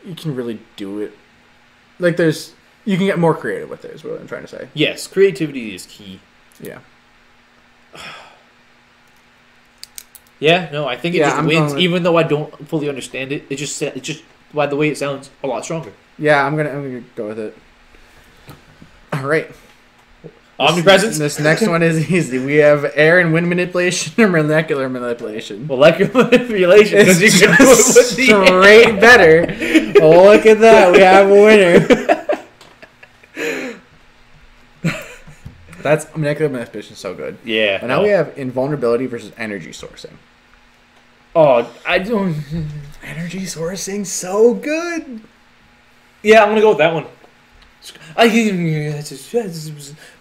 you can really do it. Like there's you can get more creative with it. Is what I'm trying to say. Yes, creativity is key. Yeah. Yeah, no, I think it Yeah, just I'm wins, with- even though I don't fully understand it. It just it just by the way it sounds a lot stronger. Yeah, I'm gonna I'm gonna go with it. All right. Omnipresence, This next one is easy. We have air and wind manipulation or molecular manipulation. molecular manipulation. Because you can do it with the air. straight better. Oh, look at that. We have a winner. That's molecular manipulation so good. Yeah. And now no. we have invulnerability versus energy sourcing. Oh, I don't. Energy sourcing so good. Yeah, I'm gonna go with that one. I,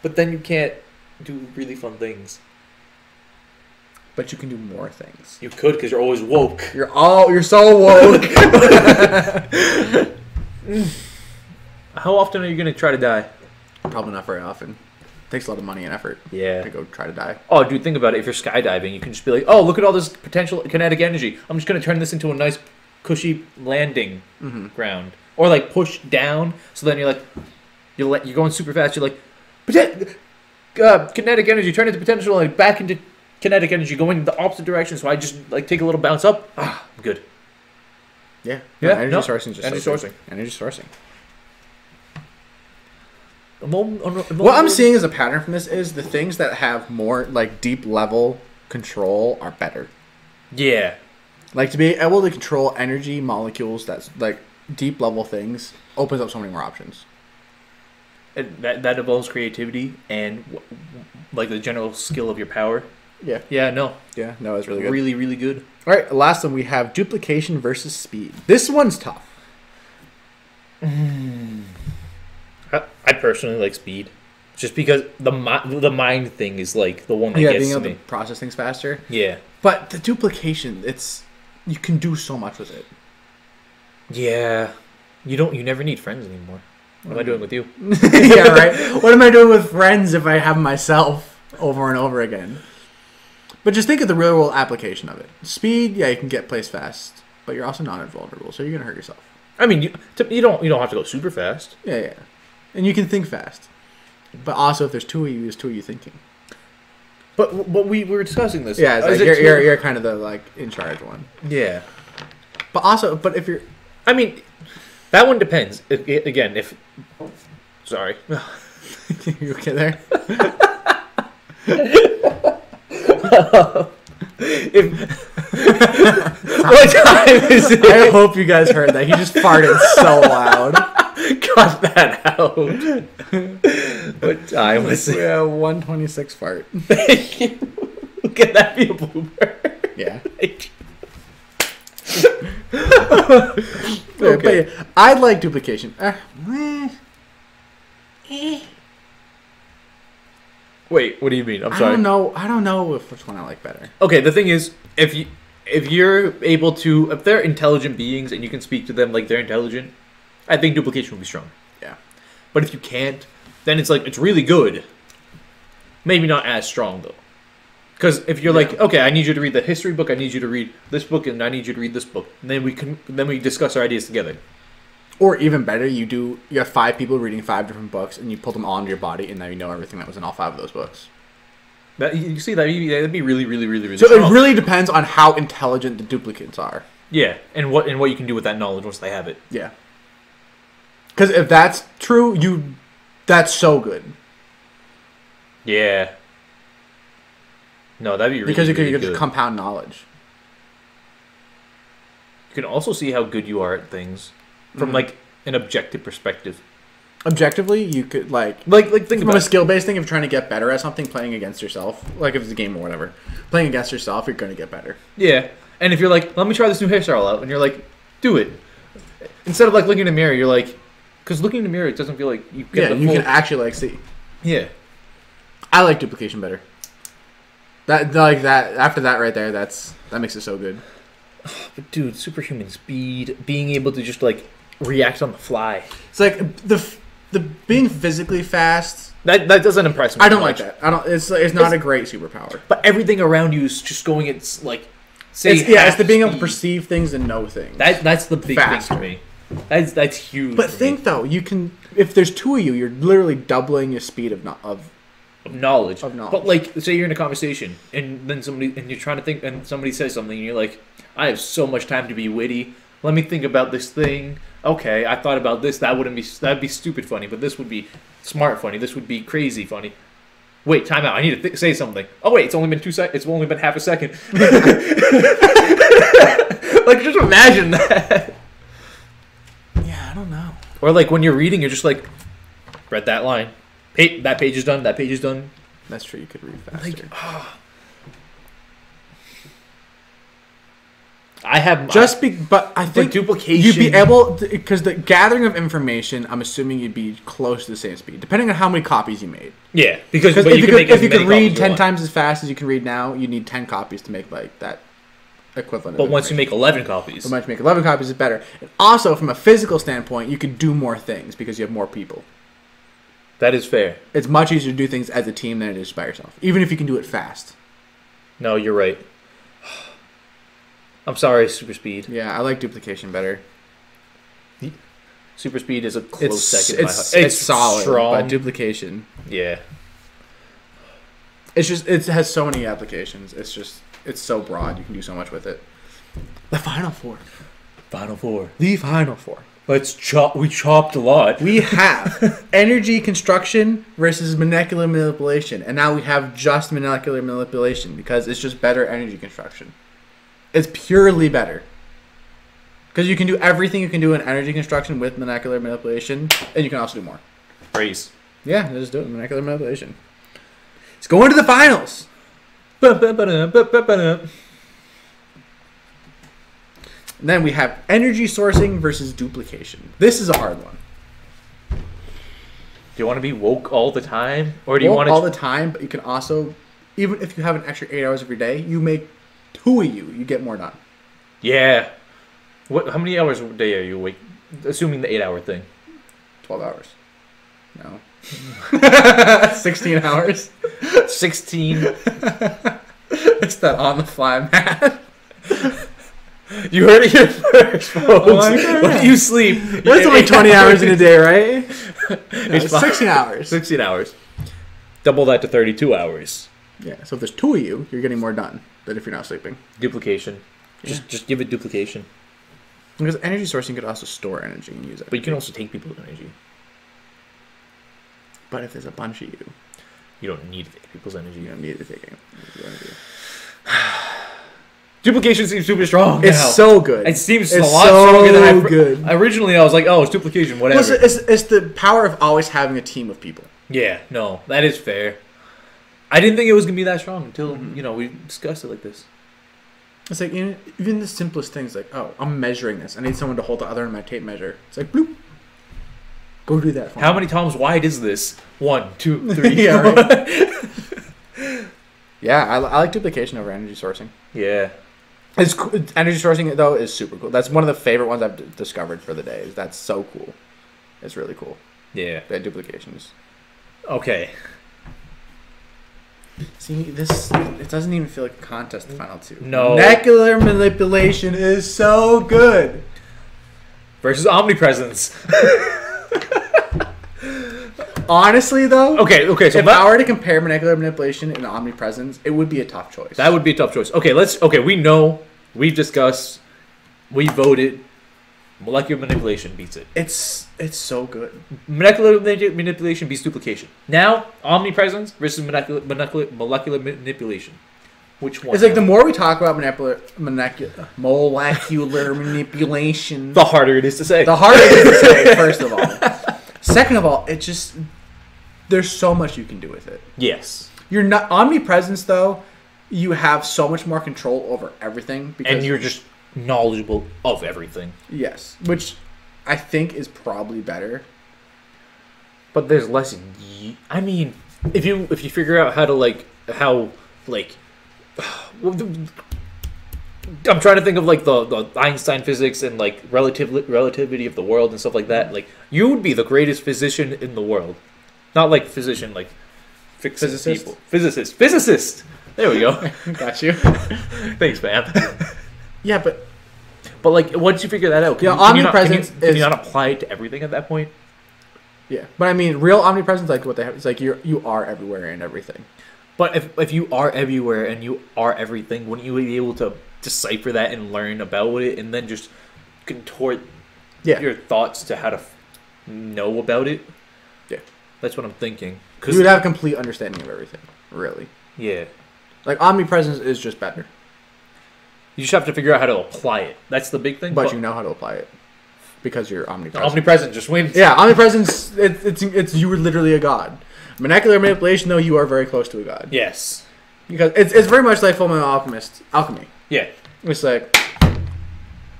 but then you can't do really fun things. But you can do more things. You could because you're always woke. You're all you're so woke. How often are you gonna try to die? Probably not very often. Takes a lot of money and effort Yeah. to go try to die. Oh, dude, think about it. If you're skydiving, you can just be like, "Oh, look at all this potential kinetic energy. I'm just gonna turn this into a nice, cushy landing Mm-hmm. ground." Or like push down, so then you're like, you're like, you're going super fast. You're like, "Poten- uh, kinetic energy, turn into potential, like back into kinetic energy, going the opposite direction. So I just like take a little bounce up. Ah, I'm good. Yeah. Yeah, energy no, sourcing. is Just energy so sourcing. Energy sourcing. What I'm seeing as a pattern from this is the things that have more like deep level control are better. Yeah. Like to be able to control energy molecules that's like deep level things opens up so many more options. And that that involves creativity and like the general skill of your power. Yeah. Yeah, no, Yeah. No, it's really good. really, really good. All right. Last one we have duplication versus speed. This one's tough. I, I personally like speed, just because the mi- the mind thing is like the one that Yeah, gets being to able me. to process things faster. Yeah, But the duplication, it's you can do so much with it. yeah. You don't. You never need friends anymore. What am I doing with you? yeah, right. What am I doing with friends if I have myself over and over again? But just think of the real world application of it. Speed, yeah, you can get place fast, but you're also not invulnerable, so you're gonna hurt yourself. I mean, you you don't you don't have to go super fast. Yeah, yeah. And you can think fast. But also, if there's two of you, there's two of you thinking. But but we, we were discussing this. Yeah, it's Is like it you're, you're, you're kind of the like in charge one. yeah. But also, but if you're I mean, that one depends. If, i- again, if sorry, you okay there? if what time is it? I hope you guys heard that. He just farted so loud. Cut that out. what time was it? Yeah, 126 fart. Thank you. Can that be a blooper? Yeah. Okay. But yeah, I like duplication. Uh, eh. Wait, what do you mean? I'm I sorry. don't know. I don't know if which one I like better. Okay, the thing is, if you if you're able to, if they're intelligent beings and you can speak to them like they're intelligent, I think duplication will be strong. Yeah. But if you can't, then it's like it's really good. Maybe not as strong though. Because if you're like, okay, I need you to read the history book, I need you to read this book, and I need you to read this book, and then we can then we discuss our ideas together. Or even better, you do you have five people reading five different books, and you pull them all into your body, and now you know everything that was in all five of those books. That you see that that'd be really, really, really, really. So strong. it really depends on how intelligent the duplicates are. yeah, and what and what you can do with that knowledge once they have it. Yeah. Because if that's true, you that's so good Yeah. No, that'd be really, because you can, really you good. just compound knowledge. you can also see how good you are at things from Mhm. like an objective perspective. Objectively, you could like Like, like think from about a skill based thing of trying to get better at something, playing against yourself, like if it's a game or whatever, playing against yourself, you're gonna get better. Yeah, and if you're like, let me try this new hairstyle out, and you're like, do it. Instead of like looking in the mirror, you're like, because looking in the mirror, it doesn't feel like you get Yeah, you full. can actually like see. yeah, I like duplication better. That like that after that right there, that's that makes it so good. but dude, superhuman speed, being able to just like react on the fly. It's like the the being physically fast. That that doesn't impress me. I don't much. like that. I don't. It's it's not It's- a great superpower. But everything around you is just going. It's like, say, It's, yeah, it's the being able to perceive things and know things. That that's the big Faster. thing for me. That's that's huge. but think me. though, you can if there's two of you, you're literally doubling your speed of no, of of knowledge. Of knowledge. But like, say you're in a conversation, and then somebody and you're trying to think, and somebody says something, and you're like, I have so much time to be witty. Let me think about this thing. Okay, I thought about this. That wouldn't be that'd be stupid funny, but this would be smart funny. This would be crazy funny. Wait, time out. I need to th- say something. Oh wait, it's only been two sec. It's only been half a second. like just imagine that. yeah, I don't know. Or like when you're reading, you're just like, read that line. That page is done. That page is done. That's true. You could read faster. Like, I have Just be, but I think duplication- You'd be able because the gathering of information. I'm assuming you'd be close to the same speed, depending on how many copies you made. yeah because if you, could, make if you could read ten want. times as fast as you can read now, you need ten copies to make like that equivalent. but once you make eleven copies, So much make 11 copies is better. And also, from a physical standpoint, you can do more things because you have more people. that is fair. It's much easier to do things as a team than it is by yourself, even if you can do it fast. No, you're right. I'm sorry, super speed. Yeah, I like duplication better. Super speed is a close It's second. my it's, it's, solid, strong. but duplication. yeah, It's just it has so many applications. It's just it's so broad. You can do so much with it. The final four. final four. The final four. Let's chop. We chopped a lot. We have energy construction versus molecular manipulation, and now we have just molecular manipulation because it's just better energy construction. It's purely better because you can do everything you can do in energy construction with molecular manipulation, and you can also do more. Race. Yeah, just do it. Molecular manipulation. It's going to the finals. Then we have energy sourcing versus duplication. This is a hard one. Do you want to be woke all the time, or do you want to? all the time, but you can also, even if you have an extra eight hours of your day, you make two of you, you get more done. yeah. What? How many hours a day are you awake? Assuming the eight-hour thing. 12 hours. No. 16 hours. Sixteen. It's that on the fly math. You heard it here first, folks. Oh my God. when you sleep, That's only 20 hours in a day, right? No, It's it's 16 hours. 16 hours. Double that to 32 hours. Yeah, so if there's two of you, you're getting more done than if you're not sleeping. Duplication. Just just give it duplication. Because energy sourcing could also store energy and use it. But you can also take people's energy. But if there's a bunch of you, You don't need to take people's energy. you don't need to take it. Duplication seems super strong. It's now. so good. It seems It's a lot so stronger than I good. Originally, I was like, oh, it's duplication, whatever. Well, it's, it's, the power of always having a team of people. yeah, no, that is fair. I didn't think it was gonna be that strong until Mhm. you know we discussed it like this. It's like you know, even the simplest things, like oh, I'm measuring this. I need someone to hold the other end of my tape measure. It's like bloop. Go do that. For How me. many times wide is this? One, two, three. Yeah, right. Yeah, I, I like duplication over energy sourcing. yeah. It's energy sourcing though is super cool. That's one of the favorite ones I've discovered for the day. Is that's so cool. It's really cool. Yeah. The duplications. Okay. See, this it doesn't even feel like a contest. The final two. No. molecular manipulation is so good. Versus omnipresence. Honestly, though, Okay, okay, so if I were to compare molecular manipulation and omnipresence, it would be a tough choice. that would be a tough choice. Okay, let's. Okay, we know. We've discussed. We voted. Molecular manipulation beats it. it's it's so good. Molecular manipulation beats duplication. Now, omnipresence versus molecular, molecular, molecular manipulation. Which one? It's like the more we talk about molecular molecular, molecular manipulation, the harder it is to say. the harder it is to say. First of all, second of all, it just there's so much you can do with it. yes, You're not omnipresence though. You have so much more control over everything because and you're just knowledgeable of everything. yes, which I think is probably better. But there's less. Ye- I mean, if you if you figure out how to like how like. I'm trying to think of like the, the Einstein physics and like relative relativity of the world and stuff like that. Like you would be the greatest physician in the world, not like physician like fixing Physicist? people. Physicist, physicist. There we go. Got you. Thanks, man. yeah, but But like, once you figure that out, can, Yeah, you, can you not, can, you, omnipresence can you is- not apply it to everything at that point? yeah, but I mean, real omnipresence, like what they have, it's like you're you are everywhere and everything. But if if you are everywhere and you are everything, wouldn't you be able to decipher that and learn about it, and then just contort Yeah, your thoughts to how to f- know about it? That's what I'm thinking. Cause you would have complete understanding of everything. Really, yeah, like omnipresence is just better, you just have to figure out how to apply it. That's the big thing. but you know how to apply it because you're omnipresent. omnipresent just wins. yeah, omnipresence. It, it's it's you were literally a god. Molecular manipulation, though, you are very close to a god Yes. because it's, it's very much like Fullmetal Alchemist alchemy. Yeah. It's like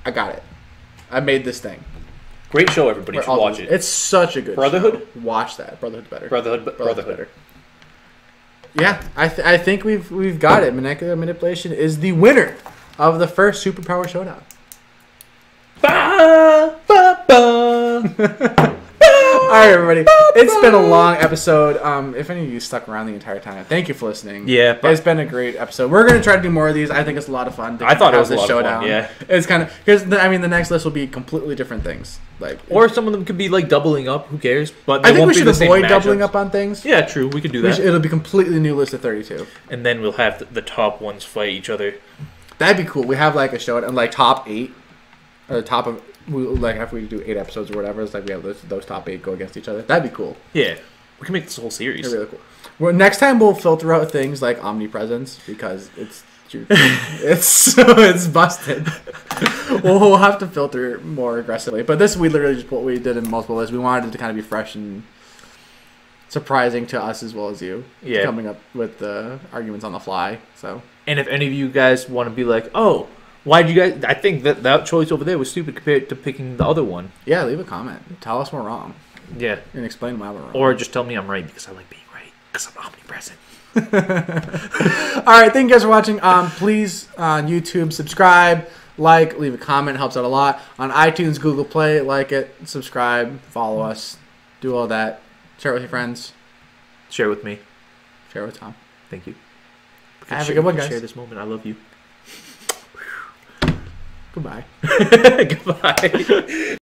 I got it. I made this thing. Great show, everybody. You We're should watch it. It's such a good Brotherhood? show. Watch that. Brotherhood's better. Brotherhood. Brotherhood's Brotherhood. better. Yeah, I, th- I think we've we've got it. Molecular manipulation is the winner of the first superpower showdown. Ba, ba, ba. All right, everybody. It's been a long episode. Um, if any of you stuck around the entire time, thank you for listening. Yeah, but- it's been a great episode. We're gonna try to do more of these. I think it's a lot of fun. to I thought it was a this lot of fun, yeah. it's kind of because I mean the next list will be completely different things. Like, Or some of them could be like doubling up. Who cares? But I they think won't we be should the avoid doubling up on things. Yeah, true. We could do that. should- it'll be completely new list of thirty-two. and then we'll have the, the top ones fight each other. That'd be cool. We have like a show and like top eight, or the top of we, like after we do eight episodes or whatever. It's like we have those, those top eight go against each other. That'd be cool. Yeah, we can make this whole series. They're really cool. Well, next time we'll filter out things like omnipresence because it's it's it's busted. we'll, we'll have to filter more aggressively. But this we literally just what we did in multiple lists. We wanted it to kind of be fresh and surprising to us as well as you. Yeah. coming up with the arguments on the fly. So And if any of you guys want to be like, oh, why did you guys? I think that that choice over there was stupid compared to picking the other one. yeah, leave a comment. Tell us we're wrong Yeah, and explain why we're wrong. or just tell me I'm right because I like being right because I'm omnipresent. All right, thank you guys for watching. Um, please on YouTube subscribe, like, leave a comment, helps out a lot. On iTunes, Google Play, like it, subscribe, follow us, do all that. Share it with your friends. Share with me. Share it with Tom. Thank you. Have a good one, guys. share this moment. I love you. Goodbye. Goodbye.